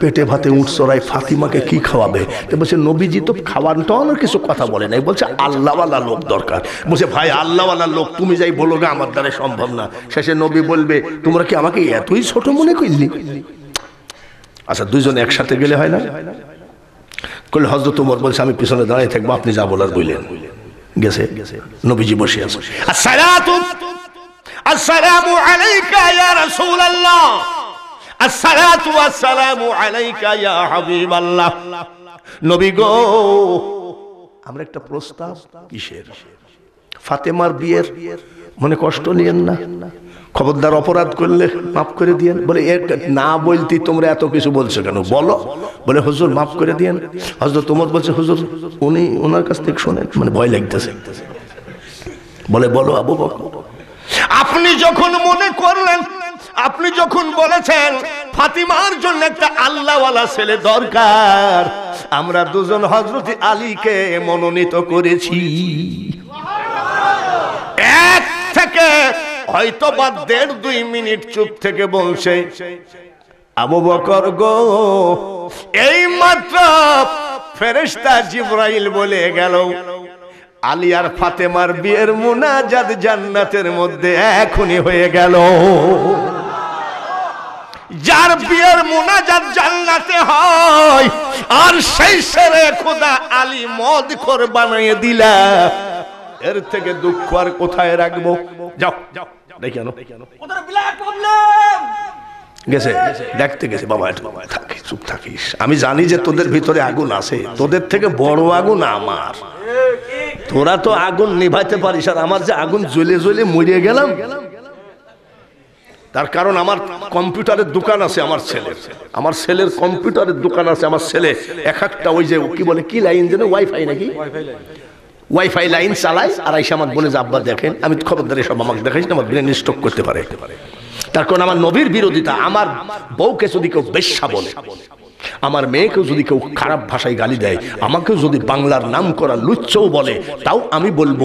পেটে ভাতে উঠ চড়াই ফাতিমাকে কি খাওয়াবে? তো বলছে, নবীজি তো খাওয়ানটাও না কিছু কথা বলে নাই। বলছে, আল্লাহওয়ালা লোক দরকার। বলছে, ভাই, আল্লাহওয়ালা লোক, তুমি যাই বলো গা, আমার দ্বারাই সম্ভব না। শেষে নবী বলবে, তোমরা কি আমাকে এতই ছোট মনে করলি? আচ্ছা দুইজন একসাথে গেলে হয় না? করলে হজরত উমর বলছে, আমি পিছনে দাঁড়িয়ে থাকব, আপনি যা বলার বললেন গেছে। নবীজি বসে আছে। আসসালাতু আসসালামু আলাইকা ইয়া রাসূলুল্লাহ। আসসালাতু আসসালামু আলাইকা ইয়া হাবিবাল্লাহ। নবী গো। আমরা একটা প্রস্তাব কিসের? ফাতেমার বিয়ের? মনে কষ্ট নিয়েন না? খবরদার অপরাধ করলে মাফ করে দিয়েন। বলে না বলতি তোমরা এত কিছু বলছো কেন? বলো। বলে, হুজুর, মাফ করে দিয়েন। হজরত তোমার বলছে, হুজুর, উনি ওনার কাছ থেকে শোনেন। মানে ভয় লাগতেছে। বলে, বলো আবু বকর। আপনি যখন মনে করলেন, আপনি যখন বলেছেন, ফাতিমার জন্য একটা আল্লাহওয়ালা ছেলে দরকার, আমরা দুজন হজরত আলীকে মনোনীত করেছি। এক থেকে হয়তো বা দেড় দুই মিনিট চুপ থেকে বলছে আবু বকর গো এই মাত্র ফেরেশতা জিব্রাইল বলে গেল। আলী আর ফাতেমার বিয়ের মুনাজাত জান্নাতের মধ্যে এখনই হয়ে গেল। যার বিয়ের মুনাজাত জান্নাতে হয় আর সেই সেরে খোদা আলী মদ খোর বানিয়ে দিলা। এর থেকে দুঃখ আর কোথায় রাখব? যাও যাও দেখে আনো। গেছে দেখতে গেছে। বাবা একটু থাকিস চুপ থাকিস। আমি জানি যে তোদের ভিতরে আগুন আছে। তোদের থেকে বড় আগুন আমার। তোরা তো আগুন নিভাইতে পারিস আর আমার যে আগুন জ্বলে জ্বলে মরিয়ে গেলাম। তার কারণ আমার কম্পিউটারের দোকান আছে আমার ছেলের। আমার ছেলের কম্পিউটারের দোকান আছে আমার ছেলে। এক একটা ওই যে কি বলে কি লাইন যেন? ওয়াইফাই নাকি? ওয়াইফাই লাইন চালায় আর আইসা আমার বলে যে, আব্বা, দেখেন, আমি খবরদারি সব আমাকে দেখাইছি আমার ব্রেন স্টক করতে পারে। তার কারণ আমার নবীর বিরোধিতা, আমার বউকে যদি কেউ বেশ্যা বলে, আমার মেয়েকেও যদি কেউ খারাপ ভাষায় গালি দেয়, আমাকেও যদি বাংলার নাম করা লুচ্চও বলে, তাও আমি বলব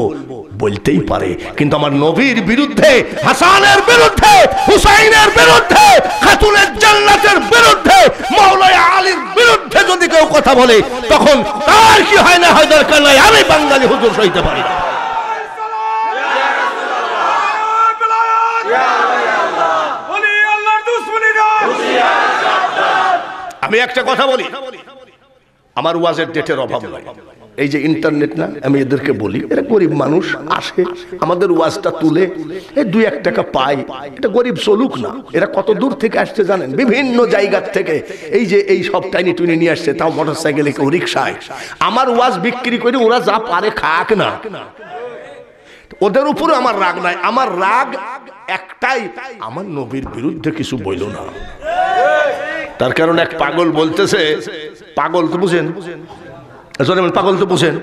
বলতেই পারে। কিন্তু আমার নবীর বিরুদ্ধে, হাসানের বিরুদ্ধে, হুসাইনের বিরুদ্ধে, খাতুনের জান্নাতের বিরুদ্ধে মাওলানা আলীর বিরুদ্ধে যদি কেউ কথা বলে, তখন তার কি হয় না, হয় দরকার নাই, আমি বাঙালি হুজুর সইতে পারি। আমি একটা কথা বলি। আমার ওয়াজের ডেটের অভাব নাই। এই যে ইন্টারনেট না, আমি এদেরকে বলি, এরা গরিব মানুষ, আসে, আমাদের ওয়াজটা তুলে, এই দুই এক টাকা পায়। এটা গরিব চলুক না, এরা কত দূর থেকে আসছে জানেন? বিভিন্ন জায়গার থেকে। এই যে এই সব টাইনি টুনি নিয়ে আসছে, তাও মোটর সাইকেলে কেউ রিক্সায়। আমার ওয়াজ বিক্রি করে ওরা যা পারে খাক না। ওদের উপরে আমার রাগ নাই। আমার রাগ একটাই, আমার নবীর বিরুদ্ধে কিছু বইল না। তার কারণ এক পাগল বলতেছে, পাগল তো বুঝেন পাগল তো বুঝেন।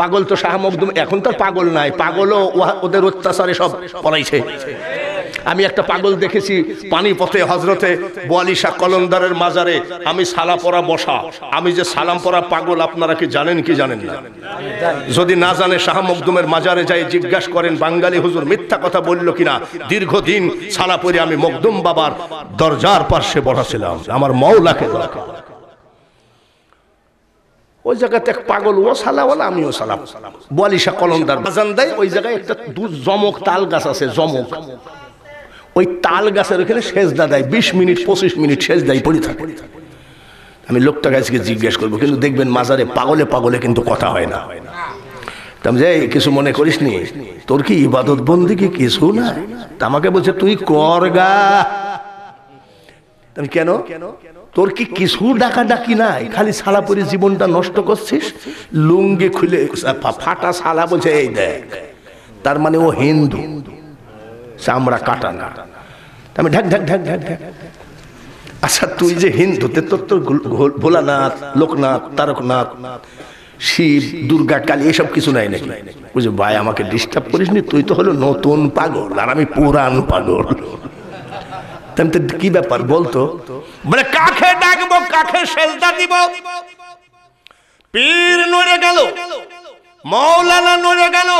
পাগল তো শাহ মখদুম, এখন তো পাগল নাই। পাগলও ওদের অত্যাচারে সব পড়াইছে। আমি একটা পাগল দেখেছি পানি পথে হজরতে বোয়ালিশা কলন্দারের মাজারে আমি সালা পরা বসা। আমি যে সালাম পরা পাগল, আপনারা কি জানেন কি জানেন না? যদি না জানে, শাহ মখদুমের মাজারে যাই জিজ্ঞাসা করেন, বাঙালি হুজুর মিথ্যা কথা বলল কিনা? দীর্ঘদিন সালা পরে আমি মখদুম বাবার দরজার পার্শ্বে বসাছিলাম আমার মৌলাকে দরকার। ওই জায়গাতে এক পাগল ও সালাওয়ালা আমিও সালাম বলিশা কলমদার বাজান দেয় ওই জায়গায় একটা দু জমক তাল গাছ আছে জমক। ওই তাল গাছের ওখানে সেজদা দেয় বিশ মিনিট পঁচিশ মিনিট সেজ দেয় পড়ে থাকে। আমি লোকটা কাছকে জিজ্ঞেস করব কিন্তু দেখবেন মাজারে পাগলে পাগলে কিন্তু কথা হয় না। তা আমি যে "এই, কিছু মনে করিস নি? তোর কি ইবাদত বন্দি কি? কিছু না আমাকে বলছে তুই কর গা। আমি, কেন? তোর কি কিছু ডাকা ডাকি নাই? খালি সালা পরে জীবনটা নষ্ট করছিস? লুঙ্গি খুলে ফাটা সালা বলছে, এই দেখ। তার মানে ও হিন্দু। চামড়া কাটা না তা আমি ঢাক ঢাক ঢাক ঢাক ঢাক। আচ্ছা তুই যে হিন্দুতে, তোর তোর গোল- ভোলানাথ, লোকনাথ, তারকনাথ, শিব, দুর্গা, কালী, এসব কিছু নাই নাকি? বুঝলি ভাই, আমাকে ডিস্টার্ব করিস নি তুই তো হলো নতুন পাগল, আর আমি পুরান পাগল। তা কি ব্যাপার বলতো? বলে, কাকে ডাকবো, কাকে সেলতা দিব? পীর নড়ে গেল, মৌলানা নড়ে গেল,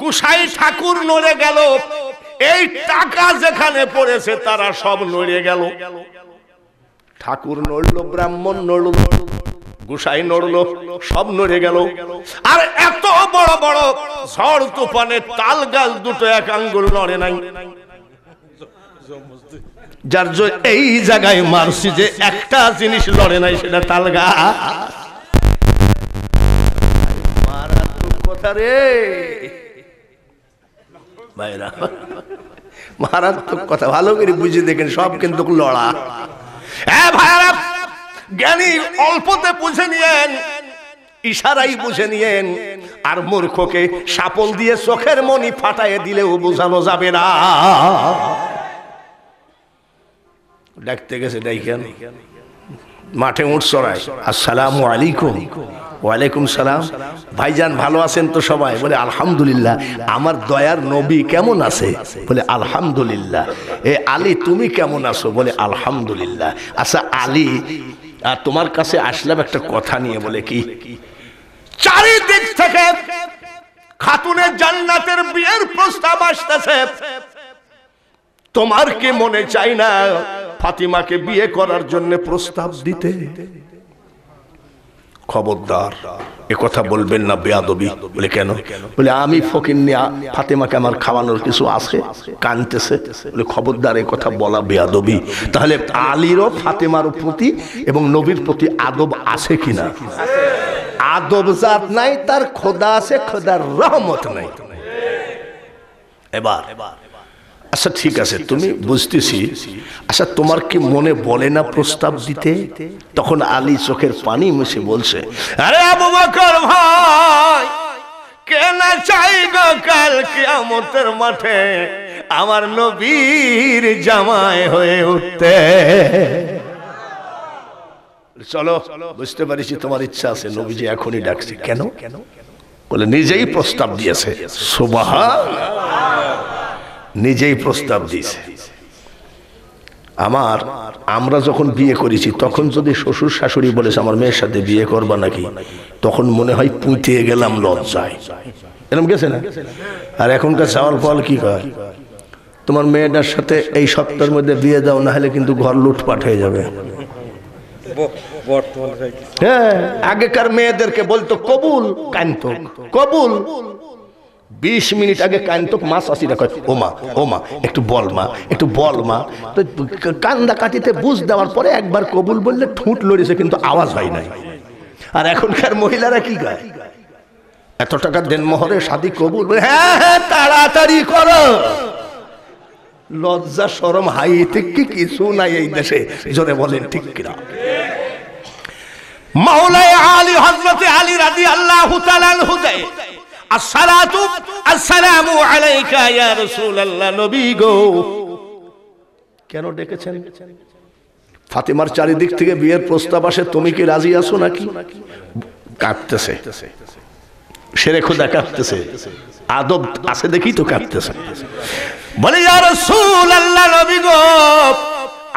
গুসাই ঠাকুর নড়ে গেল, এই টাকা যেখানে পড়েছে তারা সব নড়ে গেল। ঠাকুর নড়লো, ব্রাহ্মণ নড়লো, গুসাই নড়লো, সব নড়ে গেল। আর এত বড় বড় ঝড়, তুফানে তাল গাছ দুটো এক আঙ্গুল নড়ে নাই। যার এই জায়গায় মারছি যে একটা জিনিস লড়ে নাই, সেটা তাল গাছ মারাত্মক কথা রে। মারাত্মক কথা, ভালো করে বুঝে দেখেন, সব কিন্তু লড়া। হ্যাঁ জ্ঞানী অল্পতে বুঝে নিয়েন, ইশারাই নিয়েন, আর মূর্খকে সাপল দিয়ে চোখের মনি ফাটাইয়ে দিলেও বোঝানো যাবে না। ডাকতে গেছে, ডাইকেন। মাঠে উঠ চড়াই আসসালামু আলাইকুম। ওয়ালাইকুম সালাম। ভাইজান, ভালো আছেন তো সবাই? বলে, আলহামদুলিল্লাহ। আমার দয়ার নবী কেমন আছে? বলে, আলহামদুলিল্লাহ। এ আলী, তুমি কেমন আছো? বলে, আলহামদুলিল্লাহ। আচ্ছা আলী আর তোমার কাছে আসলাম একটা কথা নিয়ে, বলে কি? চারিদিক থেকে খাতুনের জান্নাতের বিয়ের প্রস্তাব আসতেছে। তোমার কি মনে চাই না? ফাতিমাকে বিয়ে করার জন্য প্রস্তাব দিতে। খবরদার, এ কথা বলবেন না বেয়াদবি। বলে কেন? বলে, আমি ফকির নিয়ে ফাতেমাকে আমার খাওয়ানোর কিছু আছে? কানতেছে। বলে, খবরদার, এ কথা বলা বেয়াদবি। তাহলে আলীরও ফাতেমার প্রতি এবং নবীর প্রতি আদব আছে কিনা? আদব জাত নাই, তার খোদা আছে, খোদার রহমত নাই। এবার আচ্ছা ঠিক আছে তুমি বুঝতেছি। আচ্ছা তোমার কি মনে বলে না প্রস্তাব দিতে? তখন আলী চোখের পানি মুছে বলছে আরে আবু বকর ভাই কে না চাই গো কাল কিয়ামতের মাঠে আমার নবীর জামাই হয়ে উঠতে? চলো বুঝতে পারিছি তোমার ইচ্ছা আছে নবীজি এখনই ডাকছে। কেন? বলে নিজেই প্রস্তাব দিয়েছে। সুবাহ নিজেই প্রস্তাব দিয়েছে। আমার, আমরা যখন বিয়ে করেছি, তখন যদি শ্বশুর শাশুড়ি বলেছে, আমার মেয়ের সাথে বিয়ে করবা নাকি? তখন মনে হয় পুঁতে গেলাম লজ্জায়। এরকম গেছে না? আর এখনকার চাওয়ার ফল কি কয়? তোমার মেয়েটার সাথে এই সপ্তাহের মধ্যে বিয়ে দাও, না হলে কিন্তু ঘর লুটপাট হয়ে যাবে। হয়ে। হ্যাঁ আগেকার মেয়েদেরকে বলতো, কবুল কান্ত কবুল। বিশ মিনিট আগে কান্তক মাছ আসি মা ও মা একটু বল মা একটু বল মা। তো কান্দা কাটিতে বুঝ দেওয়ার পরে একবার কবুল বললে ঠুঁট লড়েছে কিন্তু আওয়াজ হয় নাই। আর এখনকার মহিলারা কি গায় এত টাকা দেন মোহরে শাদি কবুল বলে, হ্যাঁ হ্যাঁ তাড়াতাড়ি করো। লজ্জা সরম হাই থেকে কিছু নাই এই দেশে। জোরে বলেন ঠিক কিনা? মাওলায় আলী হযরত আলী রাদিয়াল্লাহু তাআলা আনহু দেয় আসসালাতু আসসালামু আলাইকা ইয়া রাসূলুল্লাহ, নবী গো। কেন ডেকেছেন? ফাতেমার চারিদিক থেকে বিয়ের প্রস্তাব আসে, তুমি কি রাজি আছো নাকি? কাঁদতেছে সেরে খোদা কাঁদতেছে আদব আছে দেখি তো কাঁদতেছে বলে, ইয়া রাসূলুল্লাহ, নবী গো,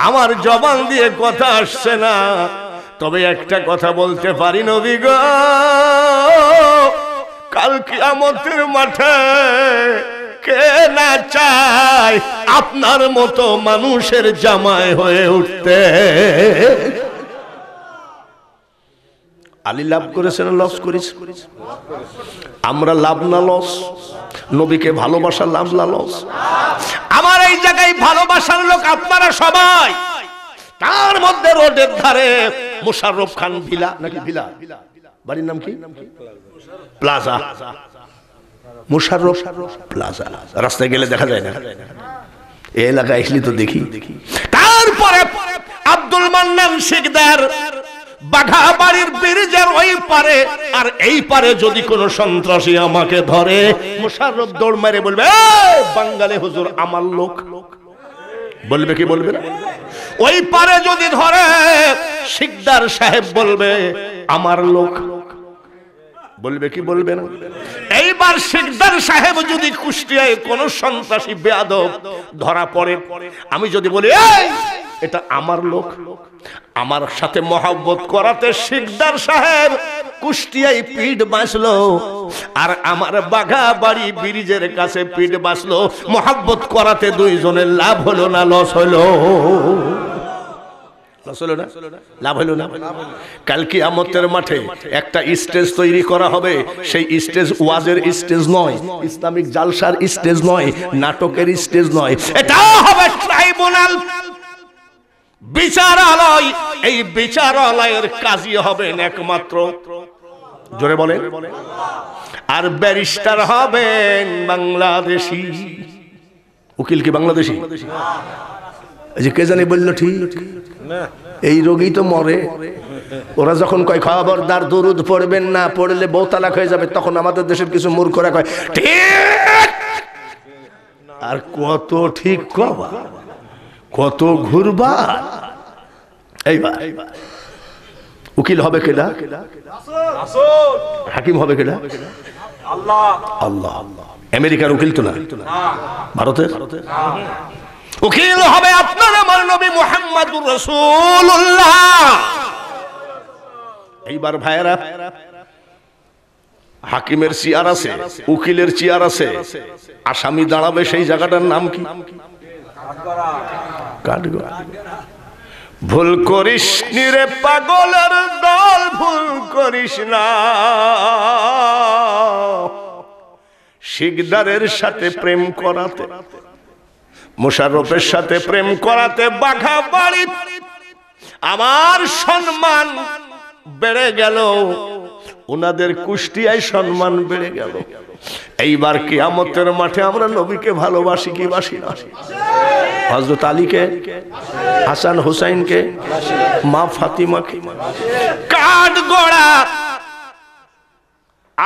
আমার জবান দিয়ে কথা আসছে না। তবে একটা কথা বলতে পারি, নবী গো। কাল কিয়ামতের মাঠে কে না চায় আপনার মতো মানুষের জামায় হয়ে উঠতে? আলী লাভ করেছেন, লস করেছে আমরা লাভ না লস। নবীকে ভালোবাসা, লাভ না লস। আমার এই জায়গায় ভালোবাসার লোক আপনারা সবাই। তার মধ্যে রোডের ধারে মুশাররফ খান ভিলা, নাকি ভিলা? বাড়ির নাম কি? প্লাজা। মুশাররফ প্লাজা। রাস্তায় গেলে দেখা যায় না। এই এলাকায় আসলি তো দেখি। তারপরে আব্দুল মান্নান শিকদার বাঘা বাড়ির ব্রিজের ওই পারে আর এই পারে যদি কোনো সন্ত্রাসী আমাকে ধরে মুশারফ দৌড় মেরে বলবে "এই, বাঙ্গালী হুজুর আমার লোক লোক। বলবে কি বলবে না? ওই পারে যদি ধরে শিকদার সাহেব বলবে আমার লোক বলবে কি বলবে না? এইবার শিকদার সাহেব যদি কুষ্টিয়ায় কোন সন্ত্রাসী, বেয়াদব ধরা পড়ে, আমি যদি বলি এটা আমার লোক, আমার সাথে মহাব্বত করাতে শিকদার সাহেব কুষ্টিয়ায় পিঠ বাঁচলো আর আমার বাঘা বাড়ি ব্রিজের কাছে পিঠ বাঁচলো। মহাব্বত করাতে দুইজনের লাভ হলো না, লস হলো? না লাভ হলো না। কালকে আমতের মাঠে একটা স্টেজ তৈরি করা হবে। সেই স্টেজ ওয়াজের স্টেজ নয়, ইসলামিক জালসার স্টেজ নয়, নাটকের স্টেজ নয়। এটা হবে ট্রাইব্যুনাল। বিচারালয়, এই বিচারালয়ের কাজই হবেন একমাত্র। জোরে বলেন। আর ব্যারিস্টার হবেন বাংলাদেশি। উকিল কি বাংলাদেশি? যে কে জানি বলল ঠিক। এই রোগী তো মরে। ওরা যখন কয় খবরদার দরুদ পড়বেন না পড়লে বউ তালাক হয়ে যাবে তখন আমাদের দেশের কিছু মূর্খরা কয় ঠিক! আর কত ঠিক কবা কত ঘুরবা এইবার উকিল হবে কেডা? হাকিম হবে কেডা? আল্লাহ। আমেরিকার উকিল তো না? ভারতের? উকিল হবে আপনার আমার নবী মুহাম্মাদুর রাসূলুল্লাহ। এইবার ভাইয়েরা, হাকিমের চেয়ার আছে, উকিলের চেয়ার আছে, আসামি দাঁড়াবে সেই জায়গাটার নাম কি? ভুল করিস নিরে পাগলের দল, ভুল করিস না। শিকদারের সাথে প্রেম করাতে। মোশারফের সাথে প্রেম করাতে বাঘা বাড়ি আমার সম্মান বেড়ে গেল। ওনাদের কুষ্টিয়ায় সম্মান বেড়ে গেল। এইবার কিয়ামতের মাঠে আমরা নবীকে ভালোবাসি কি বাসি না? হজরত আলীকে, হাসান হুসাইনকে, মা ফাতিমাকে কাঠ গড়া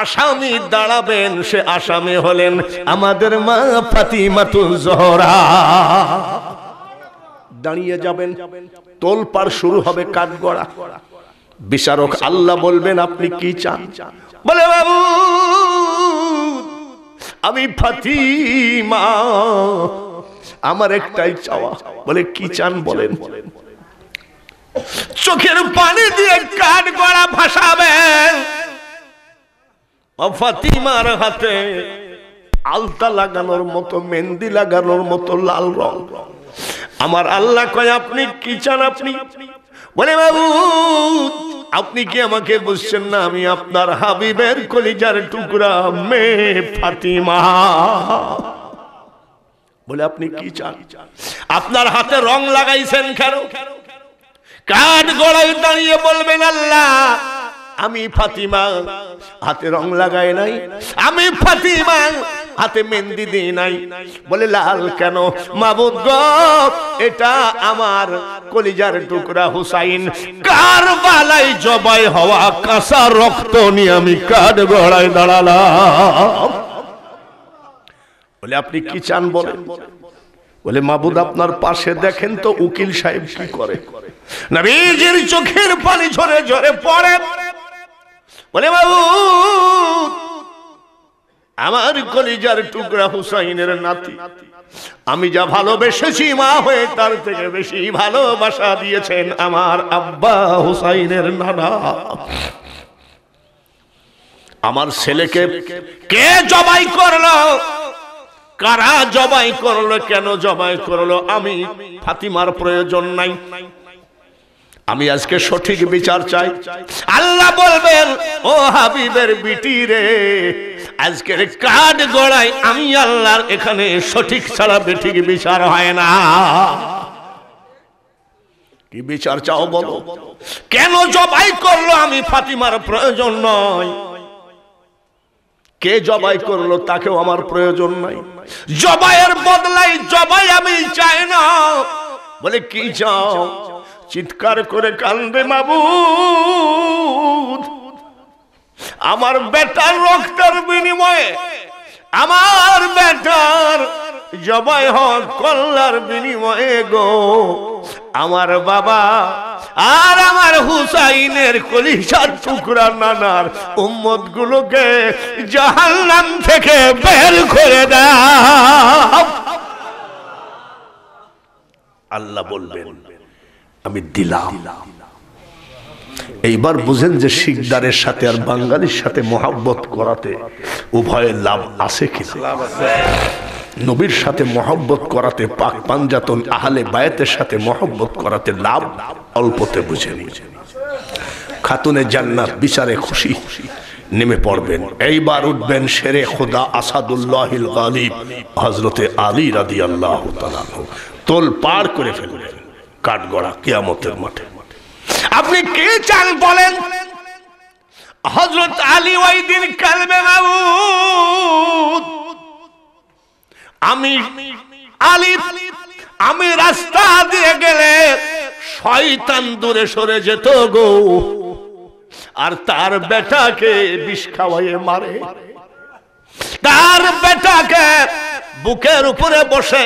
আসামি দাঁড়াবেন, সে আসামি হলেন আমাদের মা ফাতিমাতুল জহরা। দাঁড়িয়ে যাবেন, তোলপাড় শুরু হবে কাঠ কাঠগড়া। বিচারক আল্লাহ বলবেন, আপনি কি চান? বলে, বাবু, আমি ফাতিমা। আমার একটাই চাওয়া। বলে, কি চান বলেন? চোখের পানি দিয়ে কাঠ গড়া ভাসাবেন। ফাতিমার হাতে আলতা লাগানোর মতো, মেহেন্দি লাগানোর মতো লাল রং। আমার আল্লাহ কয়, আপনি কি চান আপনি? বলে, বাবু, আপনি কি আমাকে বুঝছেন না? আমি আপনার হাবিবের কলিজার টুকরা মে ফাতিমা। বলে, আপনি কি চান? আপনার হাতে রং লাগাইছেন কেন? কাঠ গড়াই দাঁড়িয়ে বলবেন, আল্লাহ আমি ফাতিমা, হাতে রং লাগাই নাই। আমি ফাতিমা, হাতে মেহেন্দি দিই নাই। বলে, লাল কেন? মাবুদ এটা আমার কলিজার টুকরা হুসাইন। কার বালাই জবাই হওয়া কাঁচা রক্ত নিয়ে আমি কাঠ গড়ায় দাঁড়ালাম? বলে, আপনি কি চান বলেন? বলে, মাবুদ আপনার পাশে দেখেন তো উকিল সাহেব কি করে? নবীজির চোখের পানি ঝরে ঝরে পড়ে। বলে বাবু আমার কলিজার টুকরা হুসাইনের নাতি। আমি যা ভালোবেসেছি মা হয়ে, তার থেকে বেশি ভালোবাসা দিয়েছেন আমার আব্বা হুসাইনের নানা। আমার ছেলেকে কে জবাই করল? কারা জবাই করল? কেন জবাই করল? আমি ফাতিমার প্রয়োজন নাই। আমি আজকে সঠিক বিচার চাই। আল্লাহ বলবেন, ও হাবিবের বিটি রে, আজকের কাঠ গড়াই আমি আল্লাহর এখানে সঠিক ছাড়া বেঠিক বিচার হয় না। কি বিচার চাও বলো? কেন জবাই করল আমি ফাতিমার প্রয়োজন নয়? কে জবাই করল তাকেও আমার প্রয়োজন নাই। জবাইয়ের বদলাই জবাই আমি চাই না। বলে, কি চাও? চিৎকার করে কান্দে মাবু আমার বেটার রক্তের বিনিময়ে, আমার বেটার জবাই হক কল্লার বিনিময়ে গো। আমার বাবা আর আমার হুসাইনের কলিসার টুকরা নানার উম্মত গুলোকে জাহান্নাম থেকে বের করে দাও। আল্লাহ বলবেন আমি দিলাম। এইবার বুঝেন যে শিকদারের সাথে আর বাঙালির সাথে মহাব্বত করাতে উভয়ের লাভ আছে কিনা? নবীর সাথে মহব্বত করাতে, পাক পাঞ্জাতন আহলে বায়াতের সাথে মহব্বত করাতে লাভ অল্পতে বুঝে খাতুনে জান্নাত বিচারে খুশি, নেমে পড়বেন। এইবার উঠবেন শেরে খোদা আসাদুল্লাহিল গালিব হজরতে আলী রাদি আল্লাহ তোল পার করে ফেলবেন। কাঠগড়া, কিয়ামতের মাঠে। আপনি কে চান বলেন? হজরত আলী ওই দিন কালবে আমি আলী, আমি রাস্তা দিয়ে গেলে শয়তান দূরে সরে যেত গো। আর তার বেটাকে বিষ খাওয়াইয়ে মারে। তার বেটাকে বুকের উপরে বসে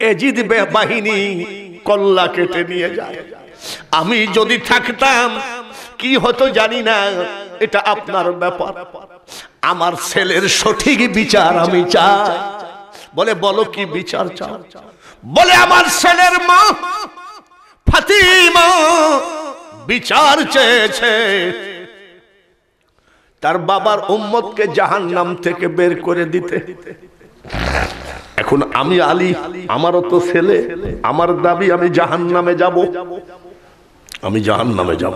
এজিদ বাহিনী কল্লা কেটে নিয়ে যায়। আমি যদি থাকতাম, কি হতো জানি না, এটা আপনার ব্যাপার। আমার ছেলের সঠিক বিচার আমি চাই। বলে, বলো কি বিচার চাও? বলে, আমার ছেলের মা ফাতিমা বিচার চেয়েছে। তার বাবার উম্মতকে জাহান্নাম থেকে বের করে দিতে। এখন আমি আলী, আমারও তো ছেলে। আমার দাবি, আমি জাহান নামে যাব। আমি জাহান নামে যাব।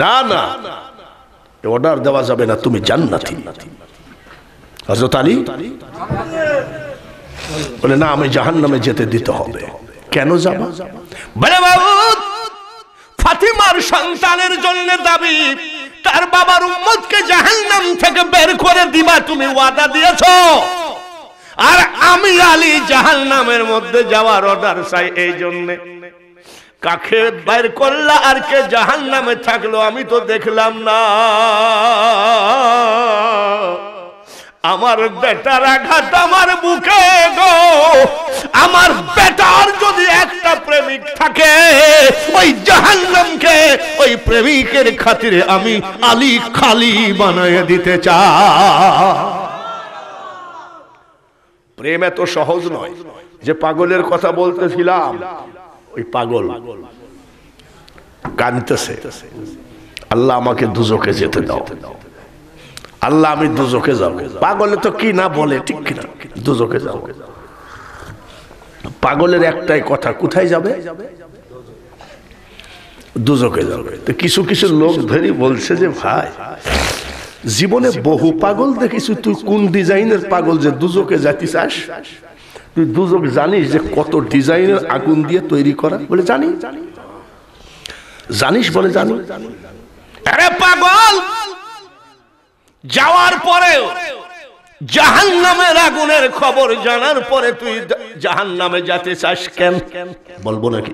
না না। অর্ডার দেওয়া যাবে না, তুমি জান্নাতি। হজরত আলী বলে, না, আমি জাহান নামে যেতে দিতে হবে। কেন যাব? বলে বাবু ফাতিমার সন্তানের জন্য দাবি, তার বাবার জাহান্নাম থেকে বের করে দিবা, তুমি ওয়াদা দিয়েছ। আর আমি আলী জাহান নামের মধ্যে যাওয়ার অর্ডার চাই এই জন্যে। কাকে বাইর করলা আর কে জাহান নামে থাকল আমি তো দেখলাম না। আমার বেটার আঘাত আমার বুকে গো। আমার বেটার যদি একটা প্রেমিক থাকে, ওই জাহান্নামকে, ওই প্রেমিকের খাতিরে আমি আলী খালি বানিয়ে দিতে চাই। প্রেম এত সহজ নয় যে পাগলের কথা বলতেছিলাম, ওই পাগল কানতেছে আল্লাহ আমাকে দুজকে যেতে দাও। আল্লাহ আমি দুজকে যাব। পাগলে তো কি না বলে, ঠিক কিনা? দুজকে যাব। পাগলের একটাই কথা, কোথায় যাবে? দুজকে যাবে। তো কিছু কিছু লোক ধরে বলছে যে, ভাই জীবনে বহু পাগল দেখিস তুই কোন ডিজাইনের পাগল যে দুজকে যাতি চাস তুই দুজক জানিস যে কত ডিজাইনের আগুন দিয়ে তৈরি করা? বলে জানি। জানিস বলে জানি। আরে পাগল! যাওয়ার পরেও জাহান নামের আগুনের খবর জানার পরে তুই জাহান নামে যেতে চাস কেন? বলব নাকি?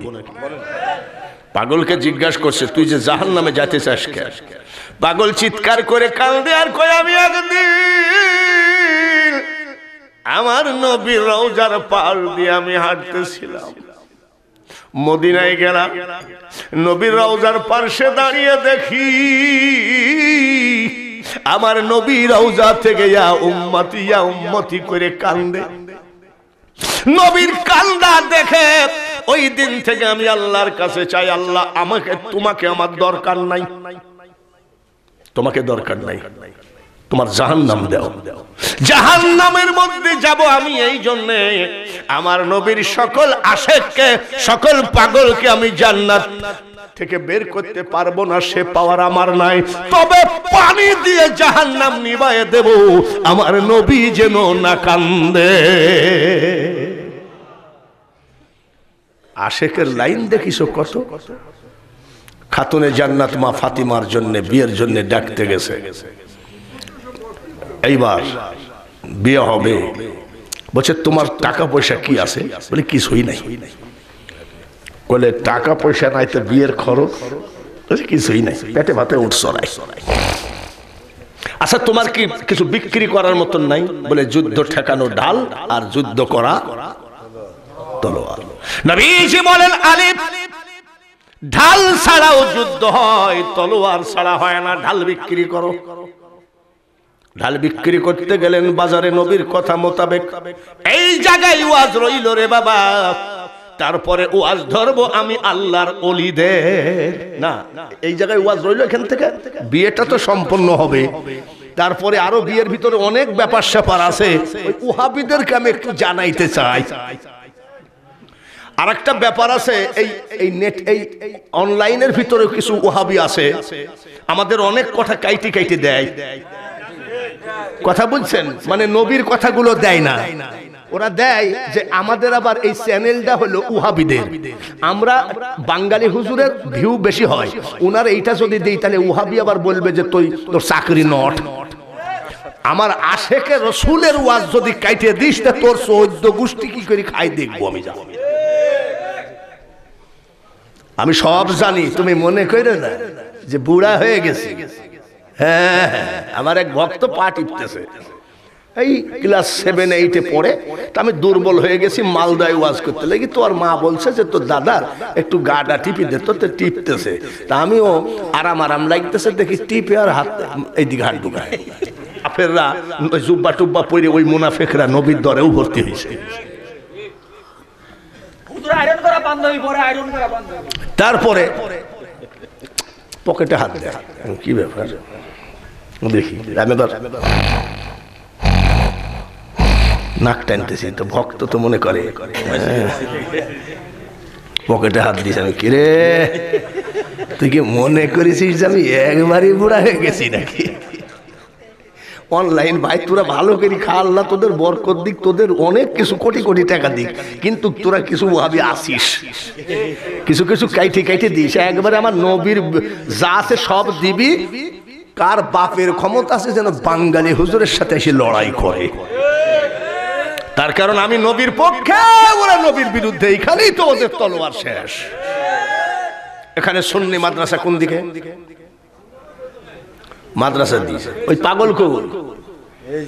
পাগলকে জিজ্ঞাসা করছে তুই যে জাহান নামে যেতে চাস কেন? পাগল চিৎকার করে কান্দে আর কয়, আমি একদিন আমার নবীর রওজার পার দিয়ে আমি হাঁটতেছিলাম। মদিনায় গেলাম। নবীর রওজার পার্শ্বে দাঁড়িয়ে দেখি আমার নবী রওজা থেকে ইয়া উম্মতি ইয়া উম্মতি করে কান্দে। নবীর কান্দা দেখে ওই দিন থেকে আমি আল্লাহর কাছে চাই, আল্লাহ, আমাকে, তোমাকে আমার দরকার নাই। তোমাকে দরকার নাই। তোমার জাহান নাম দাও। জাহান নামের মধ্যে যাব আমি এই জন্য। আমার নবীর সকল আশেককে, সকল পাগলকে আমি জান্নাত থেকে বের করতে পারব না, সে পাওয়ার আমার নাই। তবে পানি দিয়ে জাহান নাম নিবায়ে দেব। আমার নবী যেন না কান্দে। আশেকের লাইন দেখিস কত কত? খাতুনে জান্নাত মা ফাতিমার জন্য, বিয়ের জন্য ডাকতে গেছে। এইবার বিয়ে হবে। বলছে, তোমার টাকা পয়সা কি আছে? বলে, কিছুই নাই। বলে, টাকা পয়সা নাই তো বিয়ের খরচ? কিছুই নাই, পেটে ভাতে উঠছ নাই আচ্ছা তোমার কি কিছু বিক্রি করার মতন নাই? বলে, যুদ্ধ ঠেকানো ডাল আর যুদ্ধ করা তলোয়ার। নবীজি বলেন, আলিফ ঢাল ছাড়াও যুদ্ধ হয়, তলোয়ার ছাড়া হয় না, ঢাল বিক্রি করো। ঢাল বিক্রি করতে গেলেন বাজারে নবীর কথা মোতাবেক। এই জায়গায় ওয়াজ রইল রে বাবা, তারপরে ওয়াজ ধরবো আমি আল্লাহর অলিদের। না, এই জায়গায় ওয়াজ রইল এখান থেকে, বিয়েটা তো সম্পন্ন হবে। তারপরে আরও বিয়ের ভিতরে অনেক ব্যাপার স্যাপার আছে, ওই উহাবিদেরকে আমি একটু জানাইতে চাই। আর একটা ব্যাপার আছে, এই এই নেট এই অনলাইনের ভিতরে কিছু ওহাবি আছে। আমাদের অনেক কথা কাইটি কাইটি দেয়। কথা বুঝছেন মানে নবীর কথাগুলো দেয় না। ওরা দেয় যে আমাদের আবার এই চ্যানেলটা হলো উহাবিদের আমরা বাঙালি হুজুরের ভিউ বেশি হয়। উনার এইটা যদি দেই, তাহলে উহাবি আবার বলবে যে তুই তোর চাকরি নট। আমার আশেকে রসুলের ওয়াজ যদি কাইটে দিস, তা তোর চৌদ্দ গোষ্ঠী কি করে খাই দেখব আমি যাব আমি সব জানি, তুমি মনে করো না যে বুড়া হয়ে গেছে। হ্যাঁ আমার এক ভক্ত পা টিপতেছে। এই ক্লাস সেভেন এইটে পড়ে, তা আমি দুর্বল হয়ে গেছি, মালদায় ওয়াজ করতে লাগি তোর মা বলছে যে তোর দাদার একটু গাটা টিপি দে তো টিপতেছে। তা আমিও আরাম আরাম লাগতেছে, দেখি টিপে আর হাত এইদিকে হাত ঢুকায়। আফেররা জুব্বা টুব্বা পরে ওই মুনাফেকরা নবীর দরেও ভর্তি হয়েছে হুজুর আয়রন করা বান্ধবী পরে আয়রন করা বান্ধবী তারপরে পকেটে হাত দেয়। কি ব্যাপার? দেখি নাক টানতেছি, তো ভক্ত তো মনে করে। পকেটে হাত দিয়েছে আমি, কিরে, তুই কি মনে করেছিস যে আমি একবারই বুড়া হয়ে গেছি নাকি? অনলাইন ভাই, তোরা ভালো করি খা, আল্লাহ তোদের বরকত দিক, তোদের অনেক কিছু, কোটি কোটি টাকা দিক, কিন্তু তোরা কিছু ভাবি আসিস। কিছু কিছু কাইটে কাইটে দিস। একবারে আমার নবীর যা আছে সব দিবি, কার বাপের ক্ষমতা আছে যেন বাঙালি হুজুরের সাথে এসে লড়াই করে। তার কারণ আমি নবীর পক্ষে, ওরা নবীর বিরুদ্ধে এখানেই তো ওদের তলোয়ার শেষ। এখানে সুন্নি মাদ্রাসা কোন দিকে? মাদ্রাসা দিয়েছে। ওই পাগল কবুল এই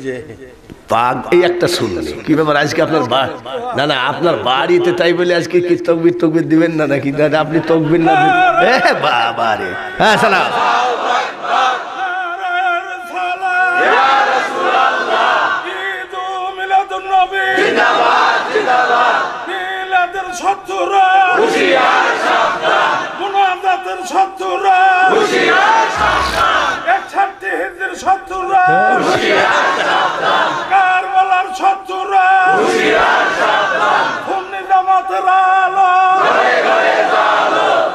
পাগ এই একটা শুনলি। কি ব্যাপার আজকে আপনার বা- না না আপনার বাড়িতে তাই বলে আজকে কি তকবির তকবির দিবেন না নাকি? দাদা আপনি তকবির না বাবা রে। হ্যাঁ সালাম। কারবালার জামাতের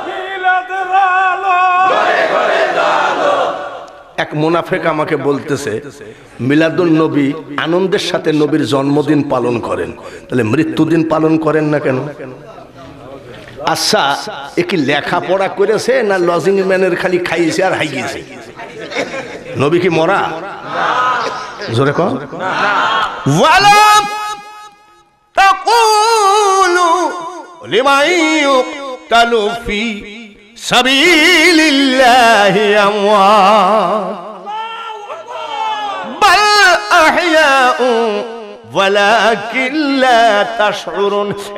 মিলাদের আলো। এক মুনাফেক আমাকে বলতেছে মিলাদুল নবী আনন্দের সাথে নবীর জন্মদিন পালন করেন। তাহলে মৃত্যুদিন পালন করেন না কেন? আচ্ছা এ কি লেখাপড়া করেছে না লজিং ম্যানের খালি খাইয়েছে আর হাইয়েছে নবী কি মরা? জোরে কম সাবিলিল্লাহি আমওয়াত। বাল আহয়া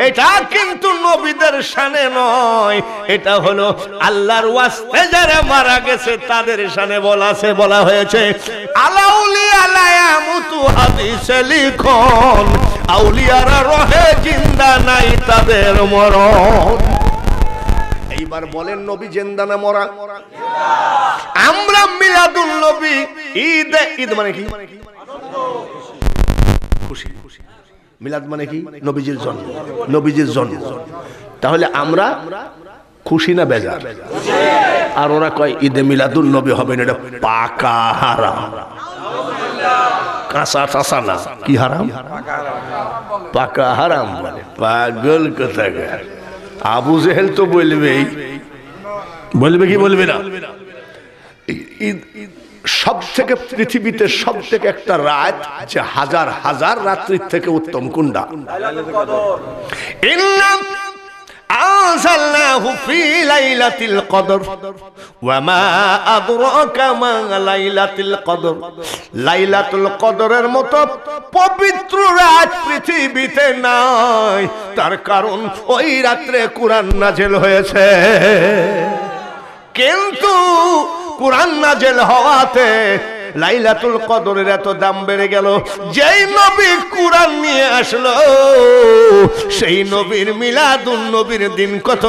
এটা কিন্তু নবীদের শানে নয়। এটা হলো আল্লাহর ওয়াস্তে যারা মারা গেছে, তাদের শানে বলাছে বলা হয়েছে আলাউলি আলায়ামুতু হাদিসে লিখন, আউলিয়ারা রহে জিন্দা নাই তাদের মরণ। এইবার বলেন নবী জিন্দা না মরা? আমরা মিলাদুল নবী, ঈদ ঈদ মানে কি? মিলাদ মানে কি? নবীজির জন্ম। নবীজির জন্ম। তাহলে আমরা খুশি না বেজার? আর ওরা কয়, ঈদে মিলাদুল নবী হবে না, এটা পাকা হারাম। কাঁচা টাসা না। কি হারাম? পাকা হারাম মানে। পাগল কোথাকার। আবু জেহেল তো বলবেই। বলবে কি বলবে না? ঈদ সব থেকে পৃথিবীতে সব থেকে একটা রাত যে হাজার হাজার রাত্রির থেকে উত্তম কুন্ডা أنزلناه في ليلة القدر وما أدراك ما ليلة القدر ليلة القدر এর মতো পবিত্র রাত পৃথিবীতে নাই তার কারণ ওই রাত্রে কোরআন নাজেল হয়েছে কিন্তু কোরআন নাজেল হওয়াতে লাইলাতুল কদরের এত দাম বেড়ে গেল। যেই নবী কোরআন নিয়ে আসলো, সেই নবীর মিলাদুন নবীর দিন কত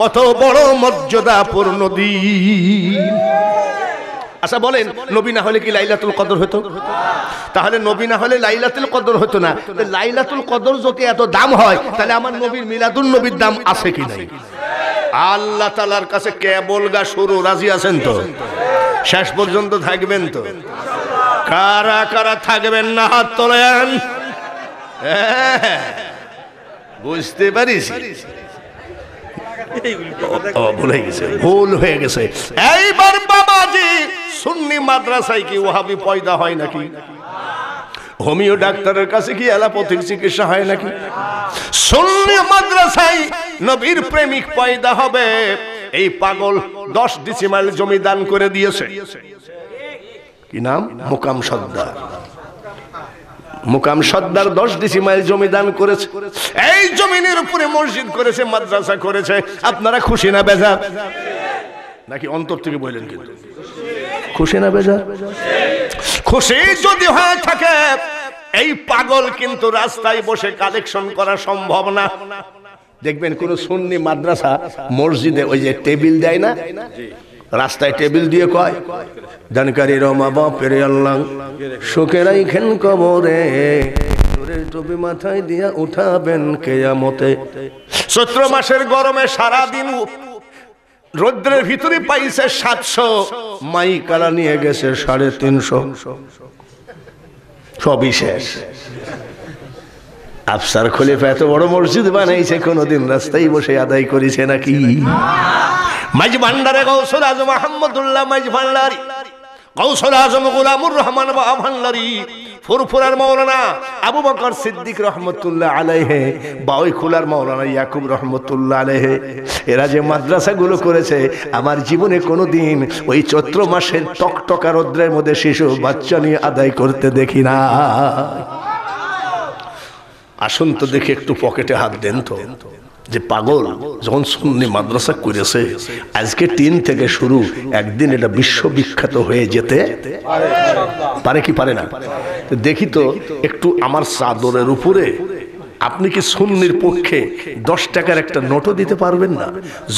কত বড় মর্যাদাপূর্ণ দিন। আচ্ছা বলেন, নবী না হলে কি লাইলাতুল কদর হতো? তাহলে নবী না হলে লাইলাতুল কদর হতো না। লাইলাতুল কদর যদি এত দাম হয়, তাহলে আমার নবীর মিলাদুল নবীর দাম আছে কি নাই? আল্লাহ তালার কাছে কেবল গা শুরু? রাজি আছেন তো? শেষ পর্যন্ত থাকবেন তো? কারা কারা থাকবেন না হাত তোলেন? হ্যাঁ, বুঝতে পারিস ভুল গেছে ভুল হয়ে গেছে। এইবার বাবাজি সুন্নি মাদ্রাসায় কি ওহাবি পয়দা হয় নাকি? হোমিও ডাক্তারের কাছে কি অ্যালাপথিক চিকিৎসা হয় নাকি? সুন্নি মাদ্রাসায় নবীর প্রেমিক পয়দা হবে। এই পাগল দশ ডিসিমাইল জমি দান করে দিয়েছে। কি নাম? মুকাম সর্দার মুকাম সর্দার দশ ডিসিমাইল জমি দান করেছে। এই জমিনের উপরে মসজিদ করেছে, মাদ্রাসা করেছে। আপনারা খুশি না বেজা নাকি অন্তর থেকে বললেন কিন্তু? খুশি না বেজা? খুশি যদি হয়ে থাকে এই পাগল কিন্তু রাস্তায় বসে কালেকশন করা সম্ভব না। দেখবেন কোন সুন্নি মাদ্রাসা মসজিদে ওই যে টেবিল দেয় না? রাস্তায় টেবিল দিয়ে কয় জানকারি রমা বাপের আল্লাহ শোকেরাই খেন কবরে টুপি মাথায় দিয়া উঠাবেন কেয়ামতে। চৈত্র মাসের গরমে সারা দিন রৌদ্রের ভিতরে পাইছে সাতশো মাইকালা নিয়ে গেছে সাড়ে তিনশো। সবই শেষ। আফসার খলিফা এত বড় মসজিদ বানাইছে, কোনোদিন রাস্তায় বসে আদায় করেছে নাকি? মাঝ ভান্ডারে গৌসুল আজ মাহমুদুল্লাহ মাঝ ভান্ডারি গৌসল আজম গোলামুর রহমান বা ভান্ডারি ফুরফুরার মৌলানা আবু বকর সিদ্দিক রহমতুল্লাহ আলাইহে বাউই খুলার মৌলানা ইয়াকুব রহমতুল্লাহ আলাইহে। এরা যে মাদ্রাসাগুলো করেছে, আমার জীবনে কোনো দিন ওই চৈত্র মাসের টকটকা রৌদ্রের মধ্যে শিশু বাচ্চা নিয়ে আদায় করতে দেখি না। আসুন তো দেখে একটু পকেটে হাত দেন তো। যে পাগল, যখন সুন্নি মাদ্রাসা করেছে, আজকে তিন থেকে শুরু একদিন এটা বিশ্ববিখ্যাত হয়ে যেতে পারে কি পারে না? দেখি তো, একটু আমার চাদরের উপরে আপনি কি সুন্নির পক্ষে দশ টাকার একটা নোটও দিতে পারবেন না?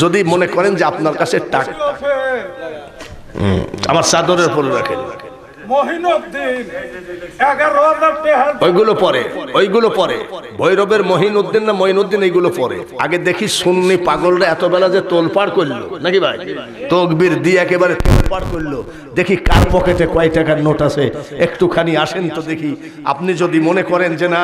যদি মনে করেন যে আপনার কাছে টাকা আমার চাদরের উপরে রাখেন। মহিনুদ্দিন। ওইগুলো পরে ওইগুলো পরে। ভৈরবের মহিন উদ্দিন না মহিন উদ্দিন এইগুলো পরে। আগে দেখি সুন্নি পাগলরা এত বেলা যে তোলপাড় করল। নাকি ভাই? তকবির দিয়ে একেবারে তোলপাড় করল। দেখি কার পকেটে কয় টাকার নোট আছে? একটুখানি আসেন তো দেখি। আপনি যদি মনে করেন যে না